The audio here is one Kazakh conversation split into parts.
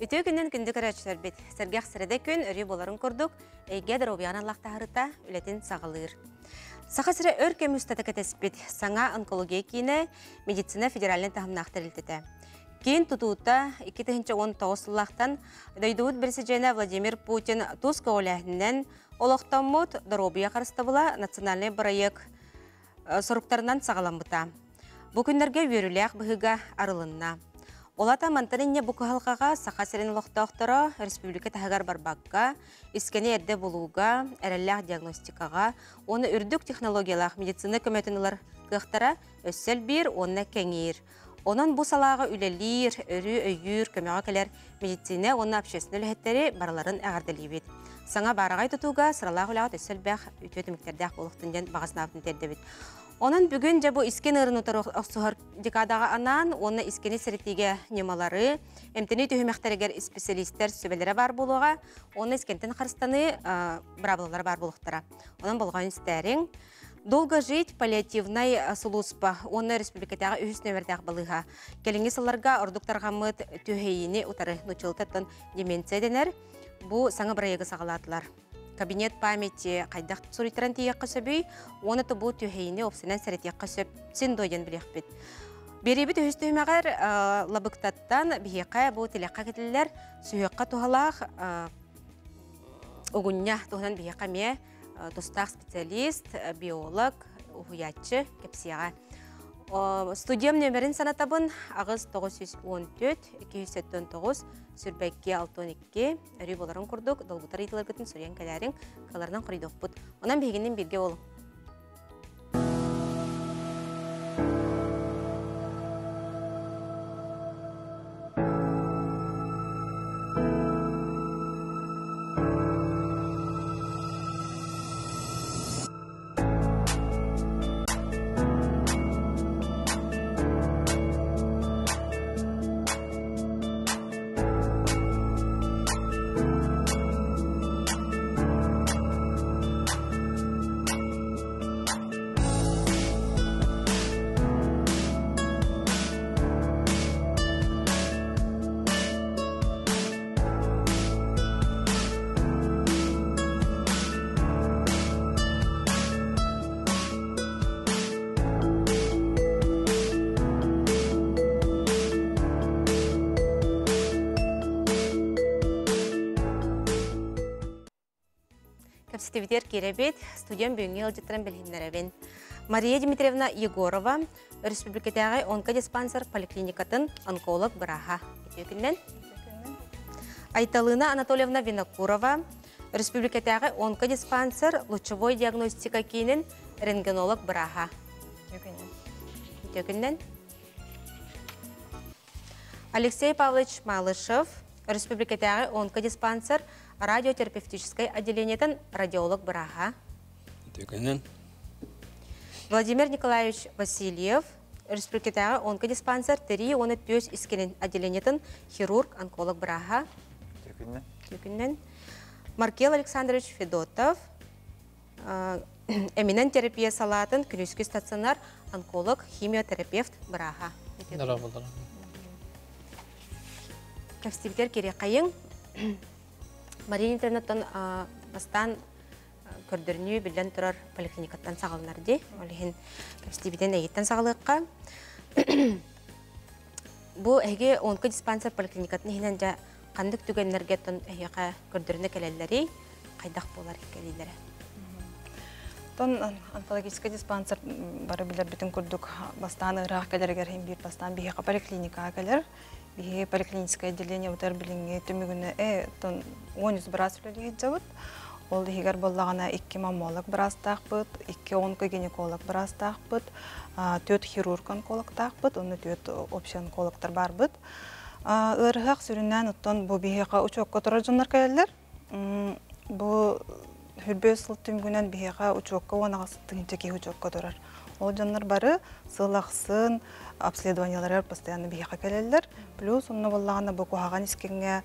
Үтө күннен күндү көрәчтер бит. Сәргәх сәрәдә күн өрі боларын көрдік, әйге дәробиян Аллахта харыта үлетин сағылыр. Саха сірі өр кемустата кәтеспет, саңа онкология кейіне медицина федеральный тахымнақтырылтыты. Кейін тұтуыта 2019 лақтан дойдуыт бірсі Владимир Путин тұз көңіләхінен олықтамыт дәробия қарыстабыла национальный проект сұрықтарынан сағаламыта. Бұл күндерге өріләқ бұғыға арылынна. Олата мантаринне бұқы халқаға сақа сірен лоқтақтыра республика тағығар барбаққа, искені әрді болуға, әрәлләқ диагностикаға, оны үрдік технологиялақ медицина көмәтінілер қықтара өссел бір, оны кәңейір. Онын бұл салаға үлелер, өрі, өйір, көмеға кәлер медицина, оны общественный ләхеттері барларын әғардылы Саңа барағай тұтуға сыралағы үләғат өссел бәқ үтөті мектердәқ болықтың бағасынавын терді Онын бүгін жа бұл искен ырын ұтар оқсуғар декадаға анан, оны искені сірітіге немалары, әмтіні түйімәқтәрігер специалисттер сөбелері бар болуға, оны искентін қарыстаны бұрабылылар бар болуқтара. Онын болған істәрің. Долго жить паллиативной сулуспа, оны республикатағы үхіс нөмірдәқ балыға. Келіңі сыларға ордуктарға мұд түйейіні ұтары нұчылтаттын деменция денер, сағалатылар кабинет памяти кайдах суритран тиякка сөбүй, оны тубу түйейіне опсынан сәретиякка сөп, сен дойден. Беребі түйістүймәғар лабықтаттан бейеқай бұл телеққа кетілілер сүйеққа тухалақ ұғыння туғынан бейеқа ме тұстақ специалист, биолог, ұхуятчы кепсияға. Студиям нөмерін санатабын ағыз 914-279 сүрбәкке 62 өрі боларын құрдық, долбутар етілер күтін сүрен қаларынан құридық бұд. Онан бейгеннен берге олы. Кәпсетевитер керебет, студент бүйінге ылжыттырын білгендеребен. Мария Дмитриевна Егорова, республикатағы онкодиспансер поликлиникатын онколог бұраға. Өкіннен. Айталына Анатольевна Винокурова, республикатағы онкодиспансер лучевой диагностика кейінен рентгенолог бұраға. Алексей Павлович Малышев, республикатағы онкодиспансер радиотерапевтическое отделениетен радиолог Браха. Төкенен. Владимир Николаевич Васильев, республикатағы онкодиспансер тери оны төс искенен отделениетен хирург, онколог Браха. Төкенен. Төкенен. Маркел Александрович Федотов, эминен терапия салатын күнүскү стационар онколог, химиотерапевт Браха. Болдара. Кәпстебитер керек қайың. Мария интернеттен бастан көрдірні білден тұрар поликлиникаттан сағалынар де. Олеген кәпстебитен әйеттен сағалыққа. Бұл әге онқы диспансер поликлиникатын хинен жа қандық түгенлерге тон әйеға көрдірні кәлелері қайдақ болар кәлелері. Тон онкологический диспансер бары билер бүтін күрдік бастан ырақ кәлергер бір бастан бейеқа поликлиника кәлер. Бейе поликлиническое отделение төмігіні э тон 10 брас үлелігі жауыт. Ол дегер боллағана 2 мамолог брас тақпыт, 2 онко гинеколог брас тақпыт, 4 хирург онколог тақпыт, оны 4 общий онкологтар бар бұд. Үрғақ сүрінен ұттон бұл бейеқа учокқа тұрар жонлар кәлелер. Бұл хүрбе түмгінен тұрар. Ол жанлар бары сылақсын, обследованиялар постоянно бейеқа кәлелер. Плюс онны боллағана бұл куаған искенге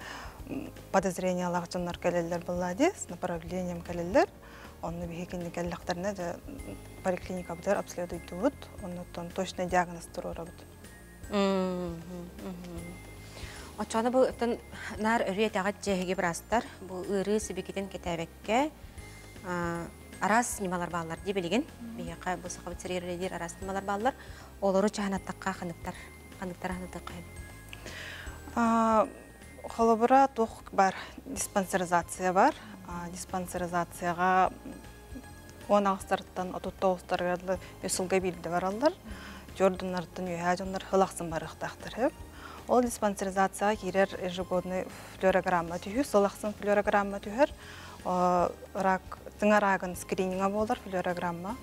подозрение жанлар кәлелер болады, с направлением кәлелер. Онны бейекенде кәлелақтарына да поликлиника бұдар обследует онны точно диагноз тұрора бұд. Очаны бу тон нар өрүе тагат жеһиге брастар. Бу ыры сибикитен кетебекке арас нималар баалар ди билген. Бияка бу сахабы церерлер арас нималар баалар. Олору чаханаттакка ханыктар. Ханыктар ханытыкка. А, Холобура тух бар диспансеризация бар. Диспансеризацияға он ағыстарттан отут тоғыстарға өсілге билді баралар. Жордунлардан үйә жонлар хылақсын барықтақтыр. Ол диспансеризацияға керер ежегодный флюорограмма түйі, солақсын флюорограмма түйір. Рак, тыңарагын скрининга болар флюорограмма.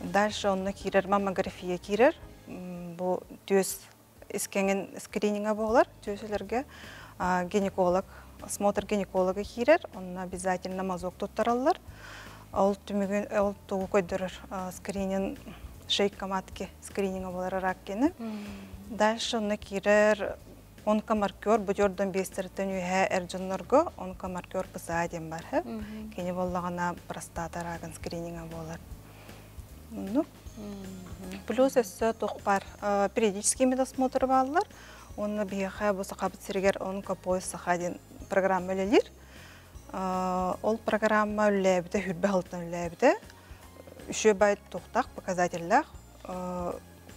Дальше онны керер маммография керер. М, Бұл төс искенген скрининга болар. Төсөлөргө а, гинеколог осмотр гинеколога кирер. Онна обязательно мазок туттараллар ол түмүгүн ол тугу көйдөрөр скрининг шейка матки скрининга болар рак кени дальше онна кирер онкомаркер бу жордон бестерден үйе эржоннорго онкомаркер пыса дем бар хэ кени боллагана простата рагын скрининга болар ну Плюс өссө тухпар э, периодический медосмотр баллар. Оны бияха болса қабыт сиргер онкопоис сахадин программа лелир. Э, Ол программа үлләбіде, хүрбе халтын үлләбіде. Үші байт тухтақ показательлах.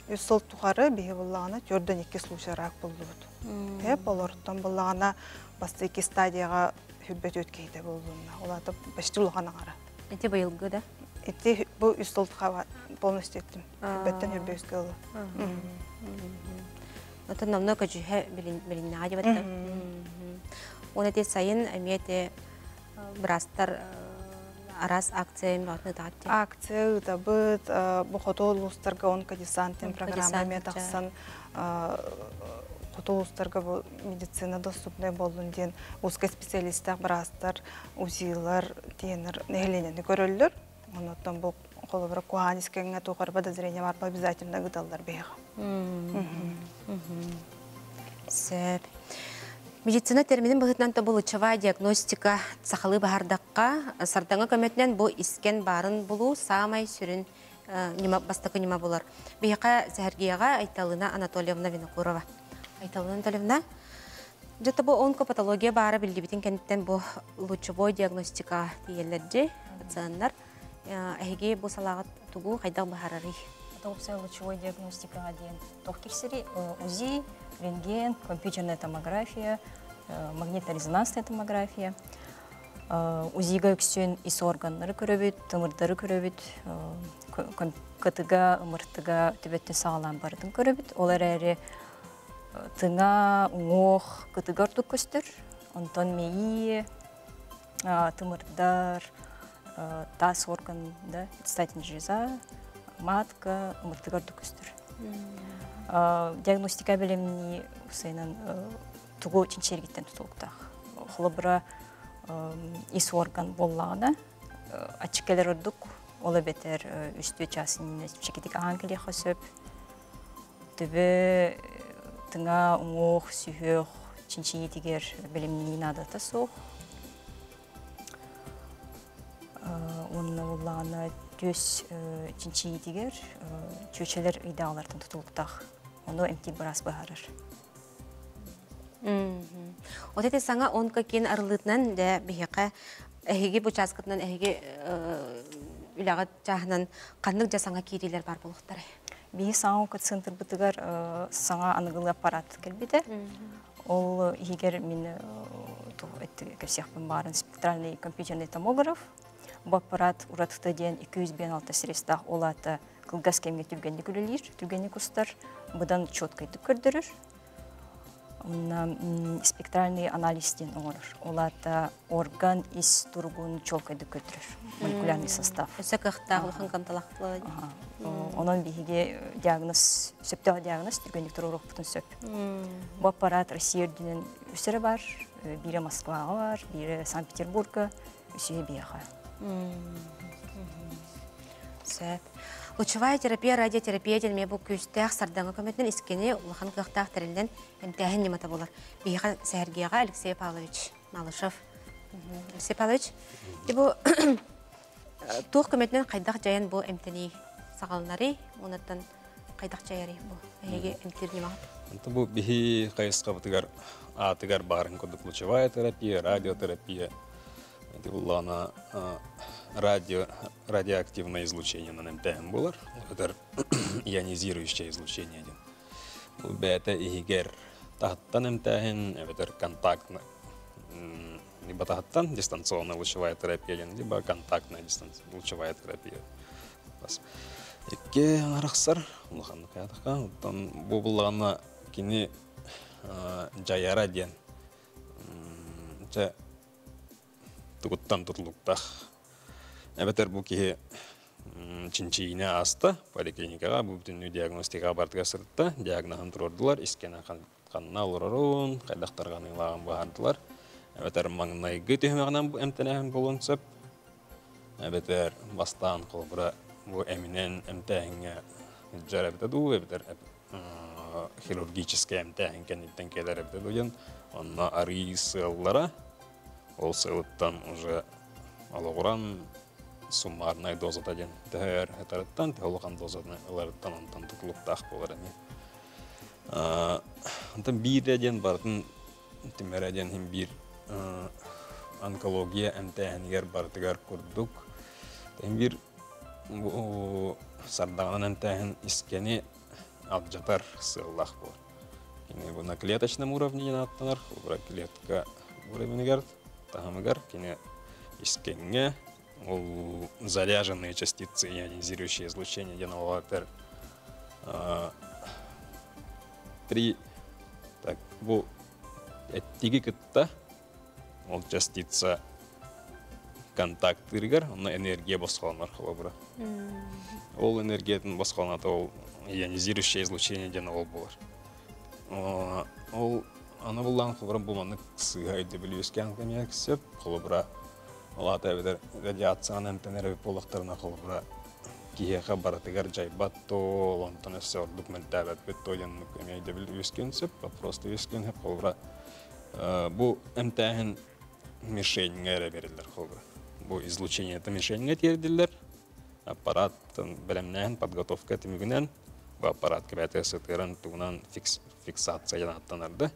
Сол тухары бие боллағана төрден екі случай рак болдубут. Хеп олорттан боллағана басты екі стадияға хүрбет өткейді болдуына. Олаты бәшті улғана қара. Эти быйылгы да. Эти бу үс сол тухава полностью еттім. Хүрбеттен хүрбе олы. Отон намного жүйе билин ади батта. Оны те сайын әмиете брастар арас акция мятны тагатти. акция да быт бу хотолустарга онка десантын программа метаксан хотолустарга бу медицина доступный болдун ден узкий специалисттер брастар узилар тенер нехленени көрөллөр онотон бу холобра куанискенге тугар подозрение бар обязательно гыдаллар бега. Сөп. Медицина терминин быһытынан та булычава диагностика сахалы бахардакка сардаңа көмөтнен бу искен барын булу самай сүрүн э, нима бастакы нима булар. Бияка Сергеяга Айталына Анатольевна Винокурова. Айталына Анатольевна Жата бу онкопатология бары билдибитин кенттен бу лучевой диагностика диелерди пациенттар. Эһиги бу салагат тугу кайда бахарары. Толпция лучевой диагностика один. Тохкерсери, УЗИ, рентген, компьютерная томография, э, магнитно-резонансная томография. Э, УЗИга өксен ис органнары көрөбүт, тымырдары көрөбүт, э, кытыга, ымыртыга төбөттен сагалан бардын көрөбүт. Олар әрі тыңа, уңох, кытыгар көстөр, онтон тымырдар, тас орган, да, статин жиза, матка, ымыртыгар көстөр. Диагностика белемни усайнан тугу чинчергиттен тутулуктах. Холобра ис орган боллагына ачыкелер ордук, ола бетер үстү часын чекитик аңгеле хосөп. Төбө тыңа уңох, сүйөх, чинчи тигер белемни надо тасох. Онна боллагына төс чинчи тигер чөчелер идеалардан тутулуктах. Оно эмти барас бахарыр. Отете саңа онка кен арылытынан да бихека эһиги бу часкытынан эһиги үләгат чаһынан каннык жасаңа кирилер бар булуктар. Би саңа центр бытыгар саңа аныгылы аппарат келбиде. Ол егер мен ту этти барын спектральный компьютерный томограф. Бу аппарат уратыкта ден 200 бен алты средстах олаты кылгас кемге түбгенди күлелир, түбгенди кустар. Бұдан чоткайды көрдірір. Спектральный анализден оңырыр. Олата орган ис тургун көтірір. Молекулярный состав. Улхан камталаклы. Ага. Онон биһиге диагноз, сөптөгө диагноз түргөнлүк турурук бутун сөп. Бу аппарат Россия дүнен үсөрө бар, бири Москвага бар, бири Санкт-Петербургга, үсүе бияга. Сөп. Лучевая терапия, радиотерапия делме бу күстәк сардаңа көмөтнен искене улхан кыхтак терилден эмтәһин немата. Бияга Сергеяга Алексей Павлович Малышев. Алексей Павлович, бу тух көмөтнен кайдак жайын бу эмтени сагалнары, онаттан қайдақ чайары бұл. Әйге әмтер немағат. Это бу бихи кайска бутыгар атыгар барын кодук лучевая терапия, радиотерапия. Это была на радио радиоактивное излучение на НМТМ булар. Это ионизирующее излучение ден. Бета игер тахаттан МТХН, это контактно либо тахаттан дистанционная лучевая терапия либо контактная дистанционная лучевая терапия. Икке анарақсар, улаханны каятаққа, оттан бұл бұлағына кені жаяра ден. Жа тұғыттан тұтылықтақ. Әбәтер бұл кеге чинчиіне аста, поликлиникаға, бұл бүтін диагностика бартыға сыртта, диагнозын тұрордылар, искена қанына олырарун, қайдақтарға нылаған бағардылар. Әбәтер маңнайғы түймеғынан бұл әмтенәхін болуын сөп, Әбетер бастан қолбыра бұл әмінен әмтәңе жар әбетер ду, әбетер хирургический әмтәңе кәнеттен келер әбетер дуен. Онна ари сыллара, ол сылыттан уже алығыран суммарнай дозата ден тәр әтәріттан, тәолыған дозатны ыларыттан онтан тұтылықтақ болар әме. Онтан бір әден бардың, тимер әден хим бір а, онкология әмтәһенигер бартыгар курдук. Тем бир бу сардаган әмтәһен искени алжатар сыллах бу. Кини бу на клеточном уровне янаттанар, бу клетка уровенегер тахамыгар кини искенге ол заряженные частицы ионизирующее излучение деноватер при так бу эттиги кытта ол частица контактыргар, оны энергия басқаланар холобыра. Ол энергиятын басқаланаты ол ионизирующее излучение ден ол болар. Ол аны холобыра булманы сыгайды білюскен кемек сеп холобыра. Ол ата бедер радиацияны эмтенер полықтарына холобыра киеха баратыгар жайбатто, онтан эссе ордук ментәбәт бетто янны кемейді білюскен сеп, просто үскен хеп холобыра. Бу эмтәһен мишеньге эре берилер холбы. Бу излучение это мишеньге тердилер. Аппарат белемнән подготовка тимигенен бу аппарат кебәтә сытырын тугунан фикс фиксация янаттанарды.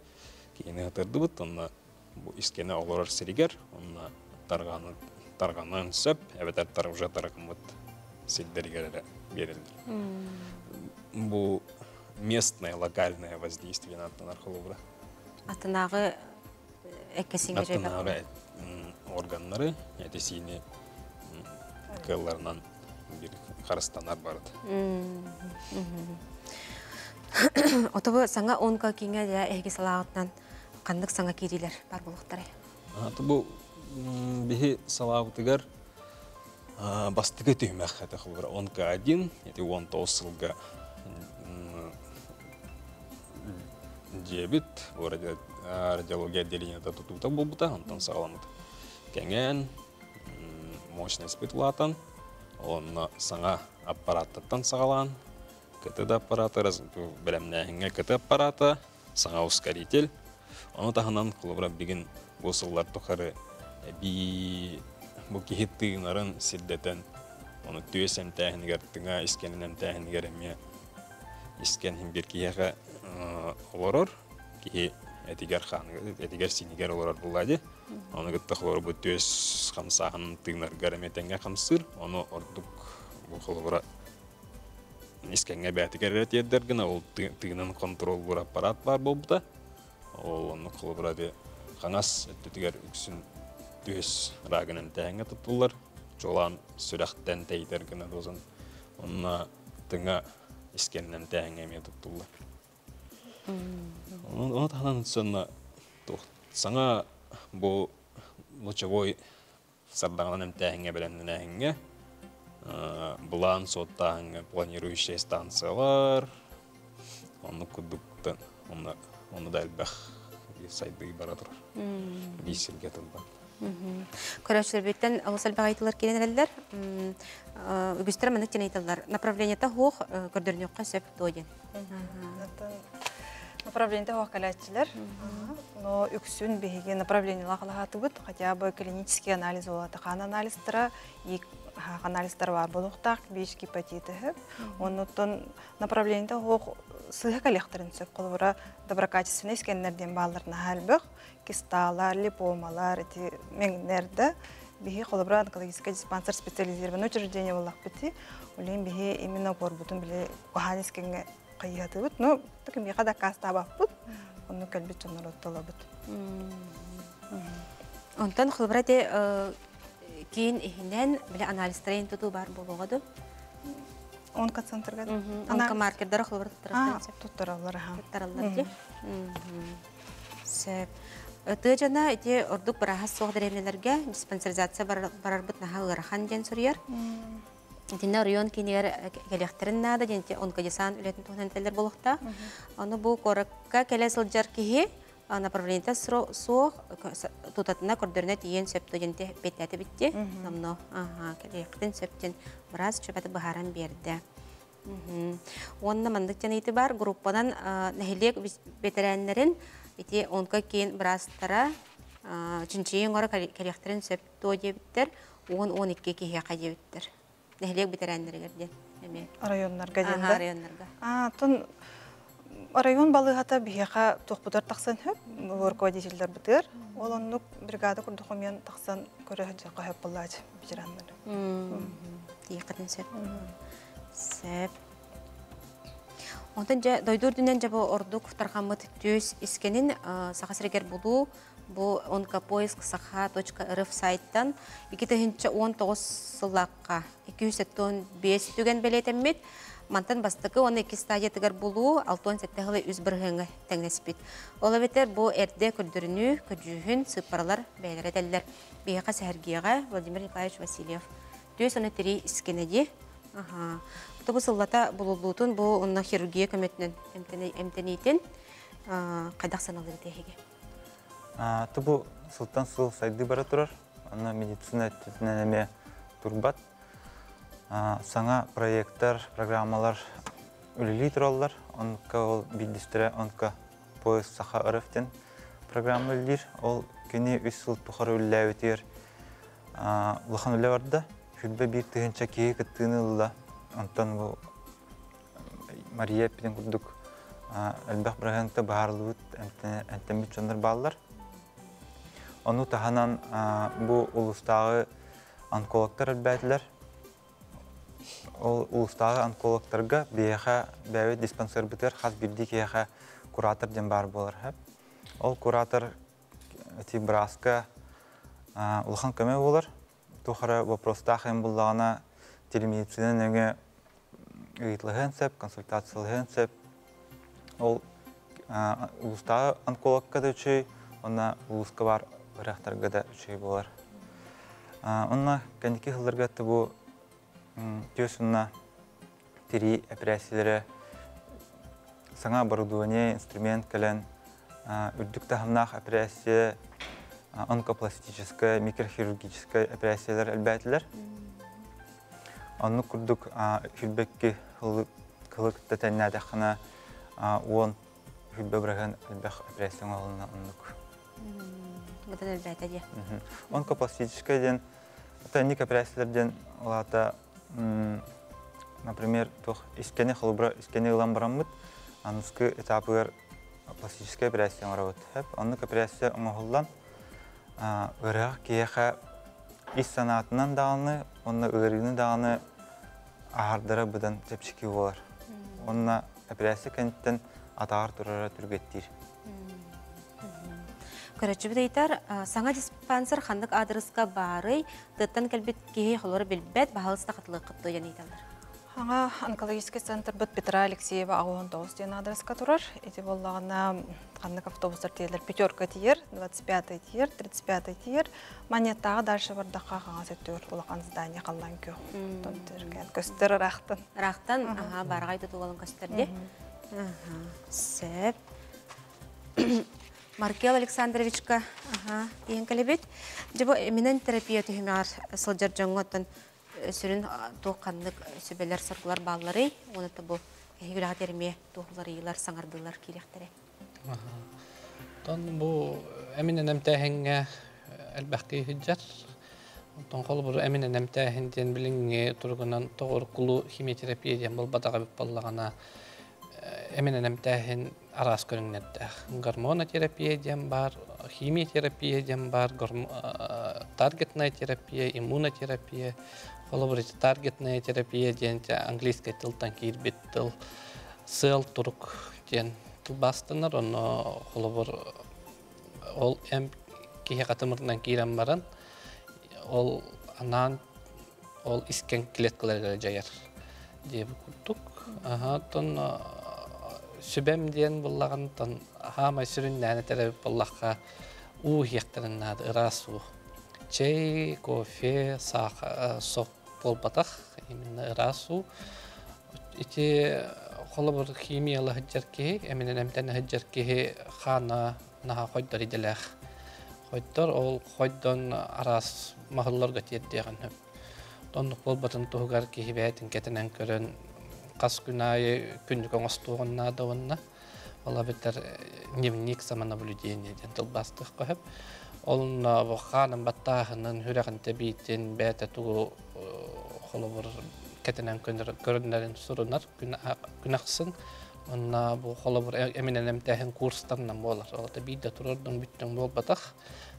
Кийин хатырды бут, онна бу искене олорар сиригер, онна тарганы тарганан сөп, әбәтәр тар уже таргамыт силдергә берилер. Бу местное локальное воздействие янаттанар холбы. Атынағы әккесіңге жай бар. Аттанары органнары әтесіне кылларынан қарыстанар барды. Отобы саңа онка кеңе дә әйге салағытнан қандық саңа керилер бар болуқтары. Аты бұл бихи салағытыгар бастығы түймәк әті қылбыр. Онка один, әті он тоғысылға дебит, радиология отделениеда тұтута бұл бұта, антон сағаламыды. Кәңен, мощность бітулатан, оны саңа аппараттаттан сағалан, КТД аппараты, аппараты, саңа ускоритель, тұқары би бұл кихит тыынарын силдетен, оны түйес әмтәхінігер, тыңа искенін әмтәхінігер әме искен бір кияға олорор, кихи этигер этигер синигер олар булады. Оны гытта хлор бу төс хамсахан тыгнар гараметенге хамсыр, оны ордук бу хлора искенге бәтигер ретедер гына ол тыгнан контрол бур аппарат бар болбута. Ол оны хлора де ханас этигер үксүн төс рагынан тәңге тутулар. Жолан сүрәхтән тәйдер гына дозан. Онна тыңа искеннен тәңге ме тутулар. Оны тахынан сөнна саңа бу лучевой сардаган эмтәһиңе белән нәһиңе булан соттаһиңе планирующие станциялар оны кудуктан оны оны да әлбәх сайды бара турар бисилге тылба Көрәшілер беттен олысал бағайтылар келен әлілер. Үгістер мәнік тен айтылар. Направлениета хоқ көрдірнеққа сөп дойын. Направление хуак калячилер. Но үксүн беге направление лахалахаты бут, хотя бы клинический анализ олаты. Қан анализдара анализдар бар болуктак беш гепатиты хэп оннуттон направлениеде хох сыха коллекторын сөп колбура доброкачественный скеннерден бааларына халбык кисталар липомалар эти меңнерде бихи колбура онкологический диспансер специализированный учреждение боллак бити улин бихи именно горбутун биле коханискенге кыйятыбыт ну туким биха да каста баппыт онну кэлбит жонор оттолобут Онтон холбара те кейін ихинен біле анализтарин туту бар болуғаду. онкоцентрга холбара а туттарастан туттаралар ха туттаралар де. Сәп. Ты жана ите ордук барахас соқ дәремелерге диспансеризация барар бут наха ырахан ден. Динна район келехтерин нада. Оны бу коракка келе сылжар кихи направлениета соқ тутатына көрдөрүнө тиен сөптө денте беттети битти. Намно аха келехтен сөптен біраз чөбәті бахаран берді. Онна мандык жаныйты бар группадан нәхилек ветераннарын ити онка кейін бірастара чүнчейін ғора келехтерин сөптө дебіттер 10-12 кихе қадебіттер. Нәхилек ветераннарыгерден. Эме. районнарга районнарга. а тон район балыгата бияка токпутар таксан хөп руководительдер бытыр. Олонук бригада курдуку мен таксан көрсеп онтон же дойдур дүнөн жабы ордук ну бригадаспойдуордуктүс искенин сага серегер булуу бұл onkapoisk.saha.rf сайттан 2019 сыллаққа 275 түген белетеммит мантан бастықы оны екі стадиятыгар бұлу 6 сәттіғылы үз бірғыңы тәңнеспит. Ола бетер бұл әрде күлдіріні күджүйін сыпаралар бәйлері дәлілер. Бейіға сәргеға Владимир Николаевич Васильев. Түйіс оны тірі искенеде. Ага. Бұты бұл сыллата бұлылуытын бұл онна хирургия көметінен әмтенейтін қайдақ саналы тегеге. Тубу сылтан сыл сайды бара турар. Аны медицина тетіненеме турбат. А, Саңа проекттар, программалар үлілі тураллар. Онка ол билдістірі, онка пояс саха ырыфтен программа үлдер. Ол көне үс сыл тухары үллә өтер. Лыхан үллә барды. Хүлбе бір тыгынча кеге кыттыны ұлла. Онтан бұл Мария пиден күрдік. Әлбәқ бірағанта бағарлығыт әнтәмбет жондар балалар. Оны таханан бұл улустағы онкологтар әлбәтілер. Ол улустағы онкологтарға бейеға бәуі диспансер бітер, хас бірді кейеға куратор ден бар болар. Ол куратор әти браска улхан көмі болар. Тухара вопростағы әм бұллағына телемедицина нөңе ұйытлығын сөп, консультациялығын сөп. Ол улустағы онкологқа да үшей, онна улуска бар ырақтарға да үшей болар. Онна кәндекі хылдарға бұ түйесінна тири операциялары саңа оборудование, инструмент кәлін, үрдік тахымнақ операция, онкопластическая, микрохирургическая операциялар әлбәтілер. Онны күрдік хүлбекке қылықта тәннәдіқына он хүлбе бірген әлбәқ операцияң олына оннық. Бұдан әлбәті де. Онкопластическая ден, это ник операциялар олата, например, тох искене хылбыра, искене ылан барамыд, анысқы этапығыр пластическая операция барабыд. Хәп, оннық операция оңығылдан, ырық кейеға ис санатынан дағаны, дағаны бұдан болар. Онна операция кәнттен атағар тұрара түргеттір. Көрөчү бідейтар, саңа диспансер хандық адресқа бары, тыттан кәлбет кейі қолары білбәт, бағалысына қатылығы қытты яны еталар. Аңа онкологический центр быт Петра Алексеева ағуын 9 ден адресқа тұрар. Эти боллағына қандық автобустар тиерлер пятерка тиер, 25 тиер, 35 тиер. Монеттаға дальше бардаққа қаңа сөттөр олаған здание қаллан кө. Көстер рақтын. Рақтан аға барғай тұтуғалын көстерде. Сәп. Маркел Александровичка, ага, ең кәлебет. Жабы менен терапия түйімер сылжар жаңғаттан сүрін тоққандық сөбелер сұрғылар баллары, оны бұл егілі атерме тоқылар иылар саңардылар келектері. Тон бу эминен эмтәһеңгә әлбәхти хиҗҗәр. Онтон қол бұр әмін әнәмтәхін ден біліңе тұрғынан тоғырқылу химиотерапия ден бұл батаға бүп боллағана әмін әнәмтәхін арас көріңнерді. Гормонотерапия ден бар, химиотерапия ден бар, э, таргетная терапия, иммунотерапия. Қолы бұр таргетная терапия ден английский тылтан кирбет тыл, сыл тұрук ден бастыныр, оны қолы бұр ол әм кие қатымырдан кирен баран, ол анан ол искен клеткаларга жаяр деп курдук. Аха, тон а, сүбәм диен буллаган тон хама сүрүн нәне терәп буллакка у хияктарын нады ырасу. Чай, кофе, саха, сок болбатах, именно ырасу. Ити холы бір химиялы хыджарки, эминен эмтен хыджарки хана наха хойдар иделэх. Хойдар ол хойдан арас махылларга тиердеген хөп. Тоннук болбатын туһугар кихибәтин кетенен көрөн кас күнайы күндүк оңостугун надавынна. Ола бетер дневник самонаблюдение ден тылбастык көһөп. Олон бу ханым баттахынын хүрәгін тәбейтін бәті тугу холобыр кетенен көрінлерін сұрынар күнақсын. Онна бу холобыр эминен эмтәһин курстарынан болар. Олата бийде турордун бүттен бол батах.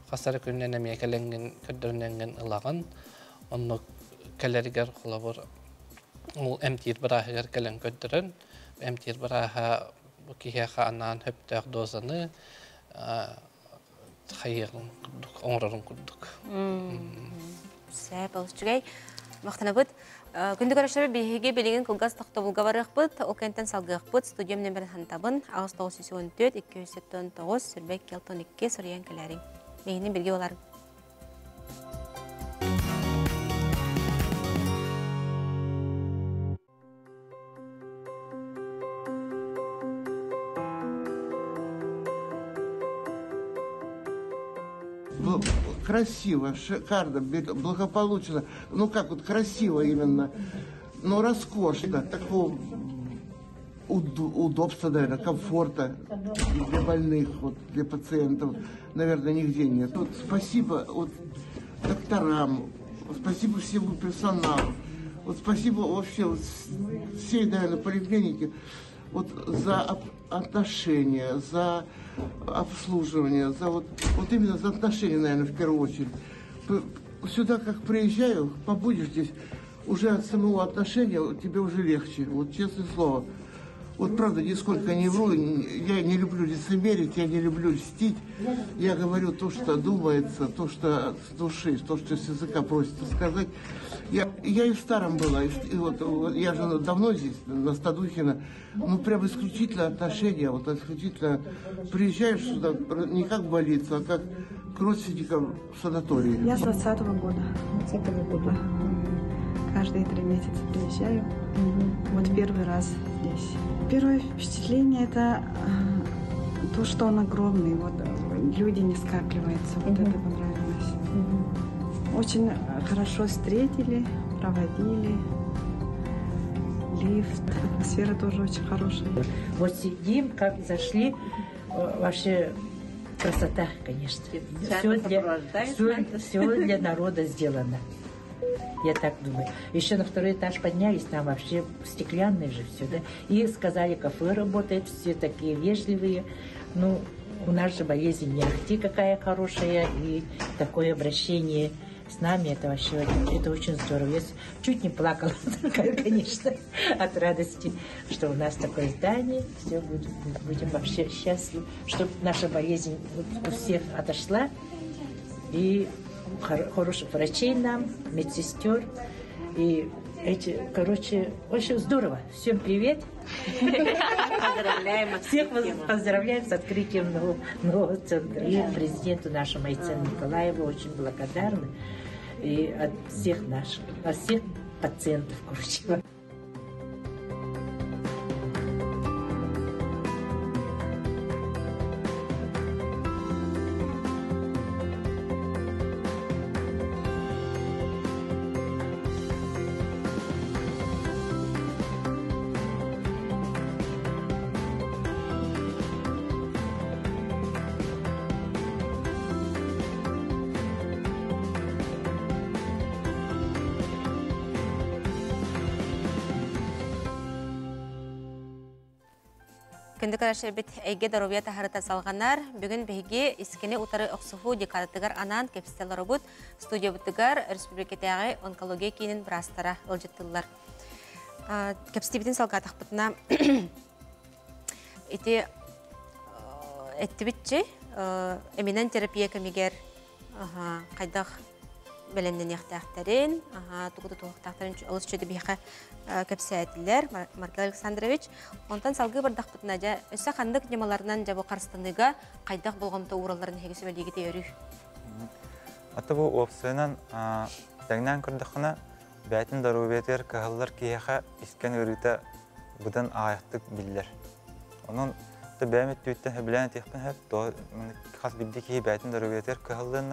Хасары күннен эме келенген көддөрненген ылаган. Онно келеригер холобыр ол эмтир барахыгар келен көддөрөн. Эмтир бараха бу кихеха анан хөптөк дозаны хайырын курдук, оңрарын курдук. Сәп алышчыгай. Мақтана бұд. Күнді көріші бейхеге белеген кылгас тоқтабылға барық бұд, ол кенттен салғық бұд, студиям нөмірін хантабын, ағыз 914, 279, сүрбек келтон 2 сұриян кәләрің. Мейінен бірге оларың. Красиво, шикарно, благополучно. Ну как вот красиво именно, но роскошно. Такого уд- удобства, наверное, комфорта для больных, вот, для пациентов, наверное, нигде нет. Вот спасибо вот, докторам, спасибо всему персоналу, вот спасибо вообще вот всей, наверное, поликлинике вот за отношения, за обслуживание, за вот, вот именно за отношения, наверное, в первую очередь. Сюда как приезжаю, побудешь здесь, уже от самого отношения тебе уже легче, вот честное слово. Вот правда, нисколько не вру, я не люблю лицемерить, я не люблю льстить. Я говорю то, что думается, то, что с души, то, что с языка просится сказать. Я, я и в старом была, и, и вот, я же давно здесь, на Стадухина. Ну, прям исключительно отношения, вот исключительно приезжаешь сюда не как в больницу, а как к родственникам в санатории. Я с 20 года. 20 года. Каждые три месяца приезжаю. Вот первый раз здесь. Первое впечатление это э, то, что он огромный. Вот э, люди не скапливаются. Вот это понравилось. Очень э, хорошо встретили, проводили. Лифт, атмосфера тоже очень хорошая. Вот сидим, как зашли, вообще красота, конечно. Все для, всё- всё для народа сделано. Я так думаю. Еще на второй этаж поднялись, там вообще стеклянное же все, да. И сказали, кафе работает, все такие вежливые. Ну, у нас же болезнь не ахти какая хорошая, и такое обращение с нами, это вообще, это очень здорово. Я чуть не плакала, конечно, от радости, что у нас такое здание, все будем вообще счастливы, чтобы наша болезнь у всех отошла, и хороших врачей нам, медсестер. И эти, короче, очень здорово. Всем привет. Поздравляем. Всех вас поздравляем с открытием нового, нового центра. И президенту нашему Айцену Николаеву очень благодарны. И от всех наших, от всех пациентов, короче. Күнді қарашыр бит әйге дорубия тахарыта салғанар, бүгін бәйге искене утары оқсуху декадатыгар анан кепстел робот студия бұтыгар республикатағы онкология кейінін бірастара ылжыттылар. Кепстебетін салғатақ бұтына ити әтті бітчі, эминен терапия кемигер қайдақ бәлемнен яқтақтарын, туғыды туғықтақтарын олыс чөді бейқа кәпсәтілер, Маркел Александрович. Онтан салғы бардақ бұтына жа, өсі қандық немаларынан жабы қарыстыныға қайдақ болғамта ураларын хегесі бәлегі де өрі. Аты бұл опсынан тәңнән күрдіқына бәтін дарубетер кағылар кейеға искен үріті бұдан аяқтық білдер. Оның бәмет түйттен хөбілән текпен хөп, қас білді кей бәтін дарубетер кағылдың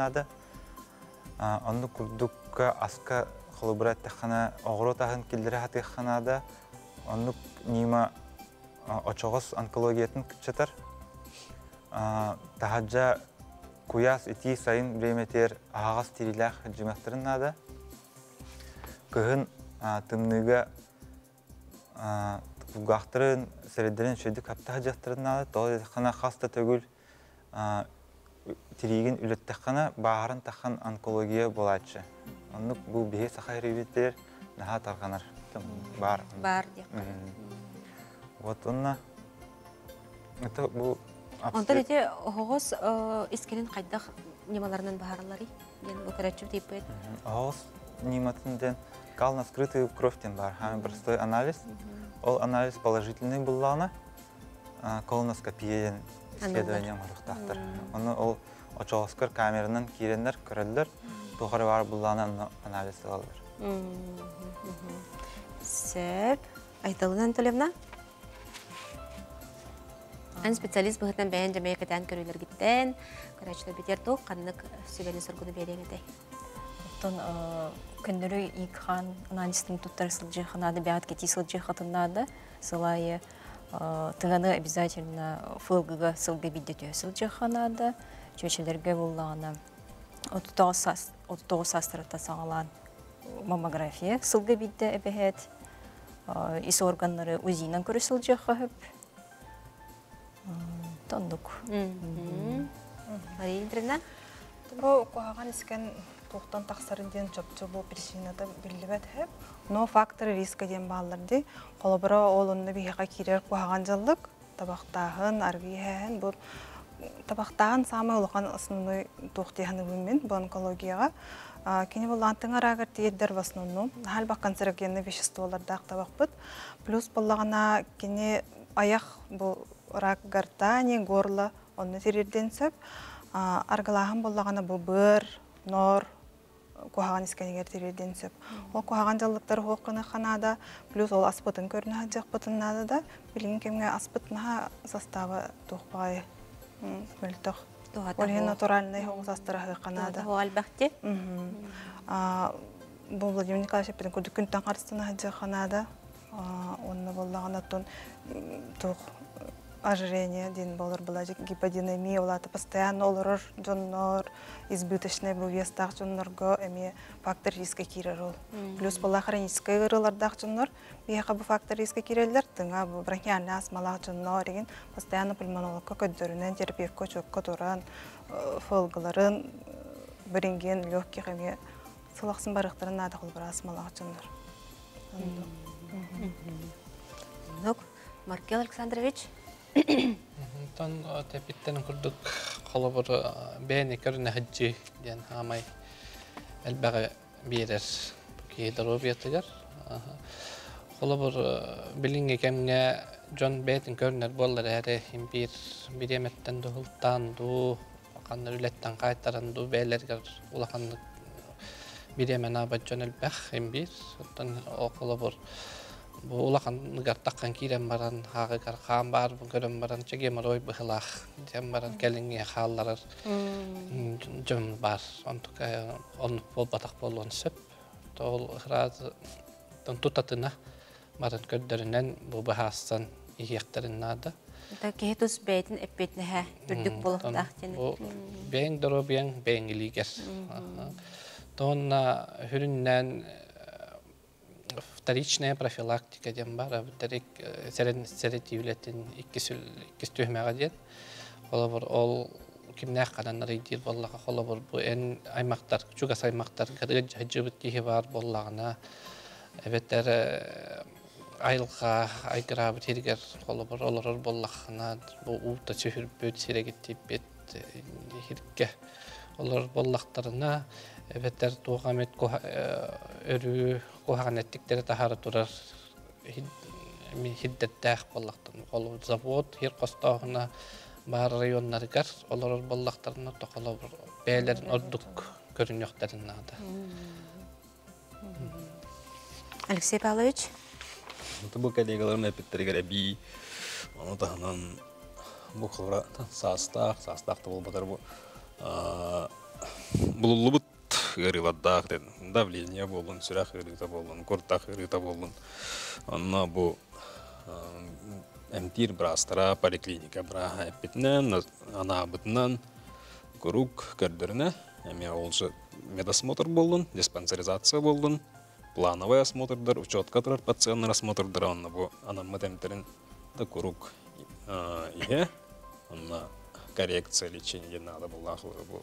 Онны курдукка аска холобрат тахана огро тахын килдере хаты ханада онны нима очогос онкологиятын кичатар. Тахаджа куяс ити сайын бреметер агас тирилах жимактырын нада. Кыгын тымныга тугахтырын середерин шөйдік каптаха жақтырын нада. Тоғы хана хаста төгіл тиригин үлеттәхана баарын тахан онкология болачы. Онны бу бие сахай ревитер наха тарганар. Бар. Бар, деп. Вот онна это бу Онтан эти оғыз искенен қайдақ немаларынан бағарылары? Ден бұл көрәтшіп дейп бөйд. Оғыз нематынден кал на скрытый кровьтен бар. Хами простой анализ. Ол анализ положительный буллана. Колоноскопияден исследование марықтақтыр. Оны ол очоғыскыр камеранын кирендер көрелдер. Тухары бар буллана анализ алалар. Сөп. Айталын Анатольевна? Ан специалист бұғытнан бәйін жамай кәтән көрілер гиттен, көрәчілер бетер тоқ, қаннық сөйлені сұргыны бәйден етай. Оттон көндөрү икхан анализтин туттар сылжы ханады бәғат кети сылжы хатынады. Сылайы тыңаны обязательно фылгыга сылгы биддетö сылжы ханады. Чөчелерге буллагана 39 састырыта саңалан маммография сылгы бидде эбехет. Ис органнары УЗИнан көрі сылжы хахып. Тондук. Мария? Бу куаган искен тухтан тахсарын ден чөпчө бу причинада билбет хеп. Но фактор риска ден балларды колобра олунны бихага кирер куаган жылдык табактагын аргиһен бу табактагын самый улган основной тухтыханы бүмен бу онкологияга кини бул антыңар агар тиеддер в основном хал бак канцерогенный веществоларда табакпыт плюс боллагана кини аяк бу рак гортани горло онны тирерден сөп. Аргалахан боллагана бу быр нор кухаган искенегер тирерден сөп ол кухаган жаллыктар хуоккына ханада плюс ол аспытын көрүнө жакпытыннада да билин кемге аспытнаха составы тухпай мөлтөх Орген натуральный хоңсастыры канада. Ол албақте? Бұл Владимир Николаевич пен күдік күнтен қарыстына хаджы канада. Онны боллаған аттон тух ожирение ден болар была гиподинамия олаты постоянно олорор жоннор избыточный бу вестах жоннорго эми фактор риска кирер ол. Плюс бола хронический ырылардах жоннор бияка бу фактор риска кирерлер тыңа бу бронхиальный астмалах жоннор деген постоянно пульмонологка көддөрүнөн терапевтко чөккө туран фолгаларын биринген легких эми сылаксын барыктарын нада кылбыр астмалах жоннор. Маркел Александрович, Тон тепиттен курдук холобор бэни көрүнө хаджи ден хамай элбага бирер ки даробиятыгар холобор билинге кемге жон бэтин көрүнөр боллар эре бир биреметтен духултан ду кандар үлеттен кайтаран ду бээлергер улакандык биремен абат жон элбах бир оттон улахан гартаккан кирен баран хагы кархан бар көрөн баран чеге марой быхлах жем баран келинге халларар жом бар онтука он бол батак болон сөп тол храз тутатына баран көддөрүнөн бу бахастан иектерин нада та кехетус бейтин эппетнеһе үрдүк болохтах бу бең доробиң бең илигер тонна хүрүннен вторичная профилактика дем бар абдерик серетивлетин иккис түймәгә дет олабыр ол кимнәк кананнар идир боллага холобыр бу эн аймактар чугас аймактар хаҗыбыт кихи бар боллагына эбеттер айылға айгырабы тергер холобыр олорор боллахына бу ута чөһүрбөт сирегиттиппет хирке. Олар боллақтарына эбеттер туғамет өрүү куханеттиктери тахары турар хиддеттәх боллақтарын ол завод хир костогуна бар районнарыгар олар боллақтарына тохоло бээлерин ордук көрүнөктөрүн Алексей Павлович. Это был коллегаларым эпиттеригер би. Оны таханан бу хлора састах, састахты бол батар бу. Булулубут гырыладдах ден. Давление болун, сүрах гырыта болун, куртах гырыта болун. Анна бу эмтир брастара поликлиника бра эпитнен, ана бытнан курук көрдөрүнө эме олжы медосмотр болун, диспансеризация болун, плановый осмотрдар, учетка турар пациенттар осмотрдар, анна бу анаммы темтерин да курук ihe, анна коррекция лечения надо было бу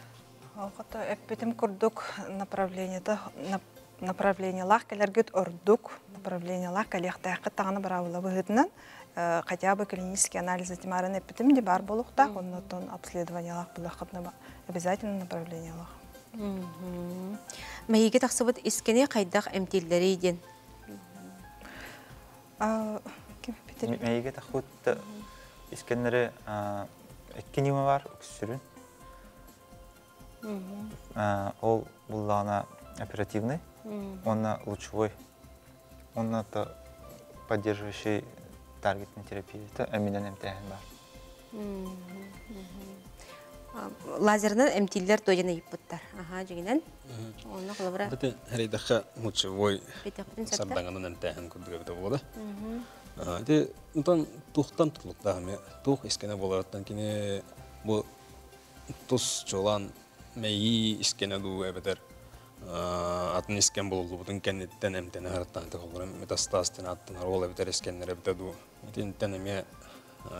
Олғыта әппетім күрдік направлениеда направление лах келергет ордук направление лах калехтәқы тағаны бір ауылы бұғытынан хотя бы клинический анализ этимарын әппетім де бар болуқта, оннотон обследование лах бұлақытны обязательно направление лах. Мәйеге тақсыбыт искене қайдақ әмтелдері еден. Мәйеге тақсыбыт искенлері әккенеме бар, үксүрін. Ол бұллағына оперативный, онна лучевой, онна то поддерживающий таргетный терапия. Это әмінен әмтәйін бар. лазернан эмтиллер тояна иппыттар. Аха, жигинен. Оны кылыбыра. Бите Битәктен саттар. сарданганын эмтәһен күрдүгә бите булды. Те унтан тухтан турлукта ме тух искене болардан кине бу тус чолан мейи искене ду эбетер атын искен болду бутун кеннеттен эмтене хараттан те колор метастастен аттан рол эбетер искеннер эбете ду. Тинтен эме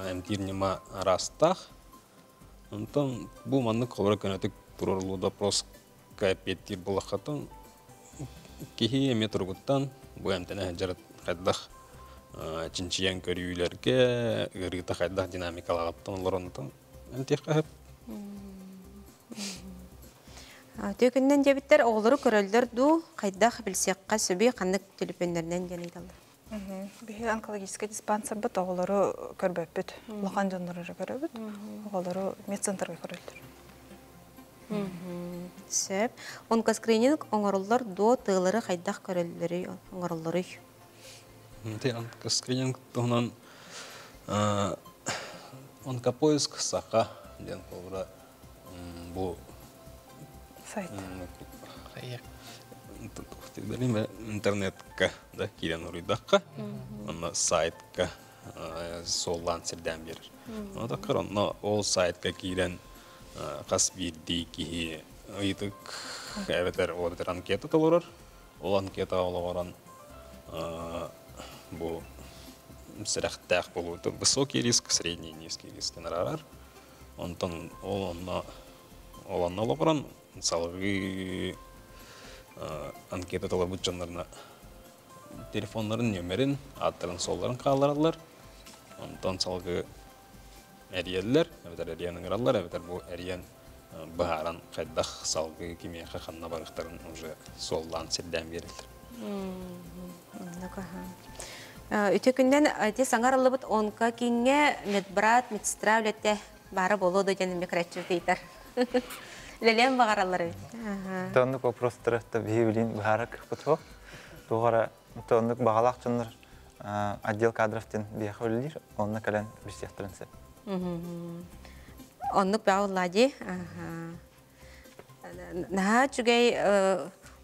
эмтирнима растах Онтон бу манны колора көнөтүк турурлуу допрос кайпеттир булахатын кихи эме тургуттан бу эмтене жарат хайдах чинчиян көрүүлерге ырыта хайдах динамикалагаттан олоронтон эмтех кахып Төкүннен дебиттер оғлары көрөлдер ду қайдақ білсеққа сөбей қандық телефондерінен денейдалды. Бихи онкологический диспансер бит оголору көрбөппүт. Лохан жонлору көрөбүт. Оголору медцентрга көрөлдөр. Сөп. Онкоскрининг оңороллар до тыылары қайдақ көрөлдері оңороллары. Те скрининг тонан онкопоиск сака ден колора бу Сайт. Тегдерим интернетка да кирен уруйдакка, ана сайтка соллан сирден берер. Да каранна ол сайтка кирен кас бирди ки ыйтык эбетер одетер анкета толорор. Ол анкета олоран бу сирахтах болу. Это высокий риск, средний, низкий риск генерарар. Онтон ол онна ол онна олоран салгы анкета талар бутчандарына телефонларын нөмерин аттарын солларын кааларалар онтон салгы эриеллер эбетер эриянын ыраллар эбетер бу эриен бааран кайдах салгы кимияка ханна барыктарын уже соллан берилдер. Үтө күнден те саңар алыбыт онка кинге медбрат, медсестра үлетте бары болуду және мекретчер дейтер. Лелем бағаралары. Тонны вопростары та бейбилин баарак бутво. Тугара Это оннук бағалақ чыныр отдел кадровтен бияқы өлілер, онына кәлен бістияқтырын сәп. Оннук баулади. Наха чугай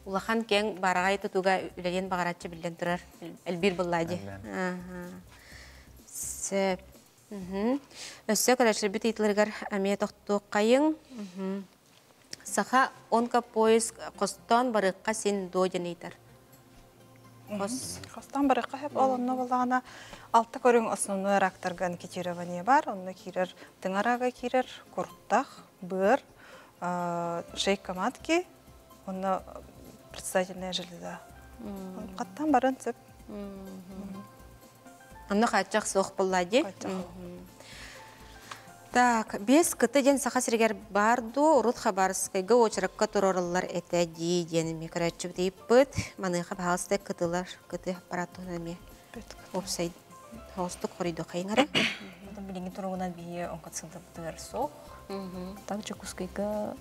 улахан кең барагай тутуга үлелен багаратчы билен турар. Элбир буллади. Сеп. Өссө көрәчлер бит итлергер әмие тоқтук кайың. Саха онка поиск костон барыкка син дойден ейтер. Кос. Хостан барыққа хеп олонны болағына алты көрің основной ракторган кетирование бар. Онны кирер тыңарага кирер курттах, быр, шейка матки, онны предстательная железа. Қаттан барын сөп. Онны качак соқ буллади. Качак. Так, бес кыты ден саха сиргер барду, урут хабарскайга очракка турораллар эте ди ден микрочук дейппыт, маныха бахалсты кытылар, кыты аппаратунами. Опсай, хостук хоридо кайыңара. Потом билинги туругунан бие онка центр бутыгар соқ. Также кускайга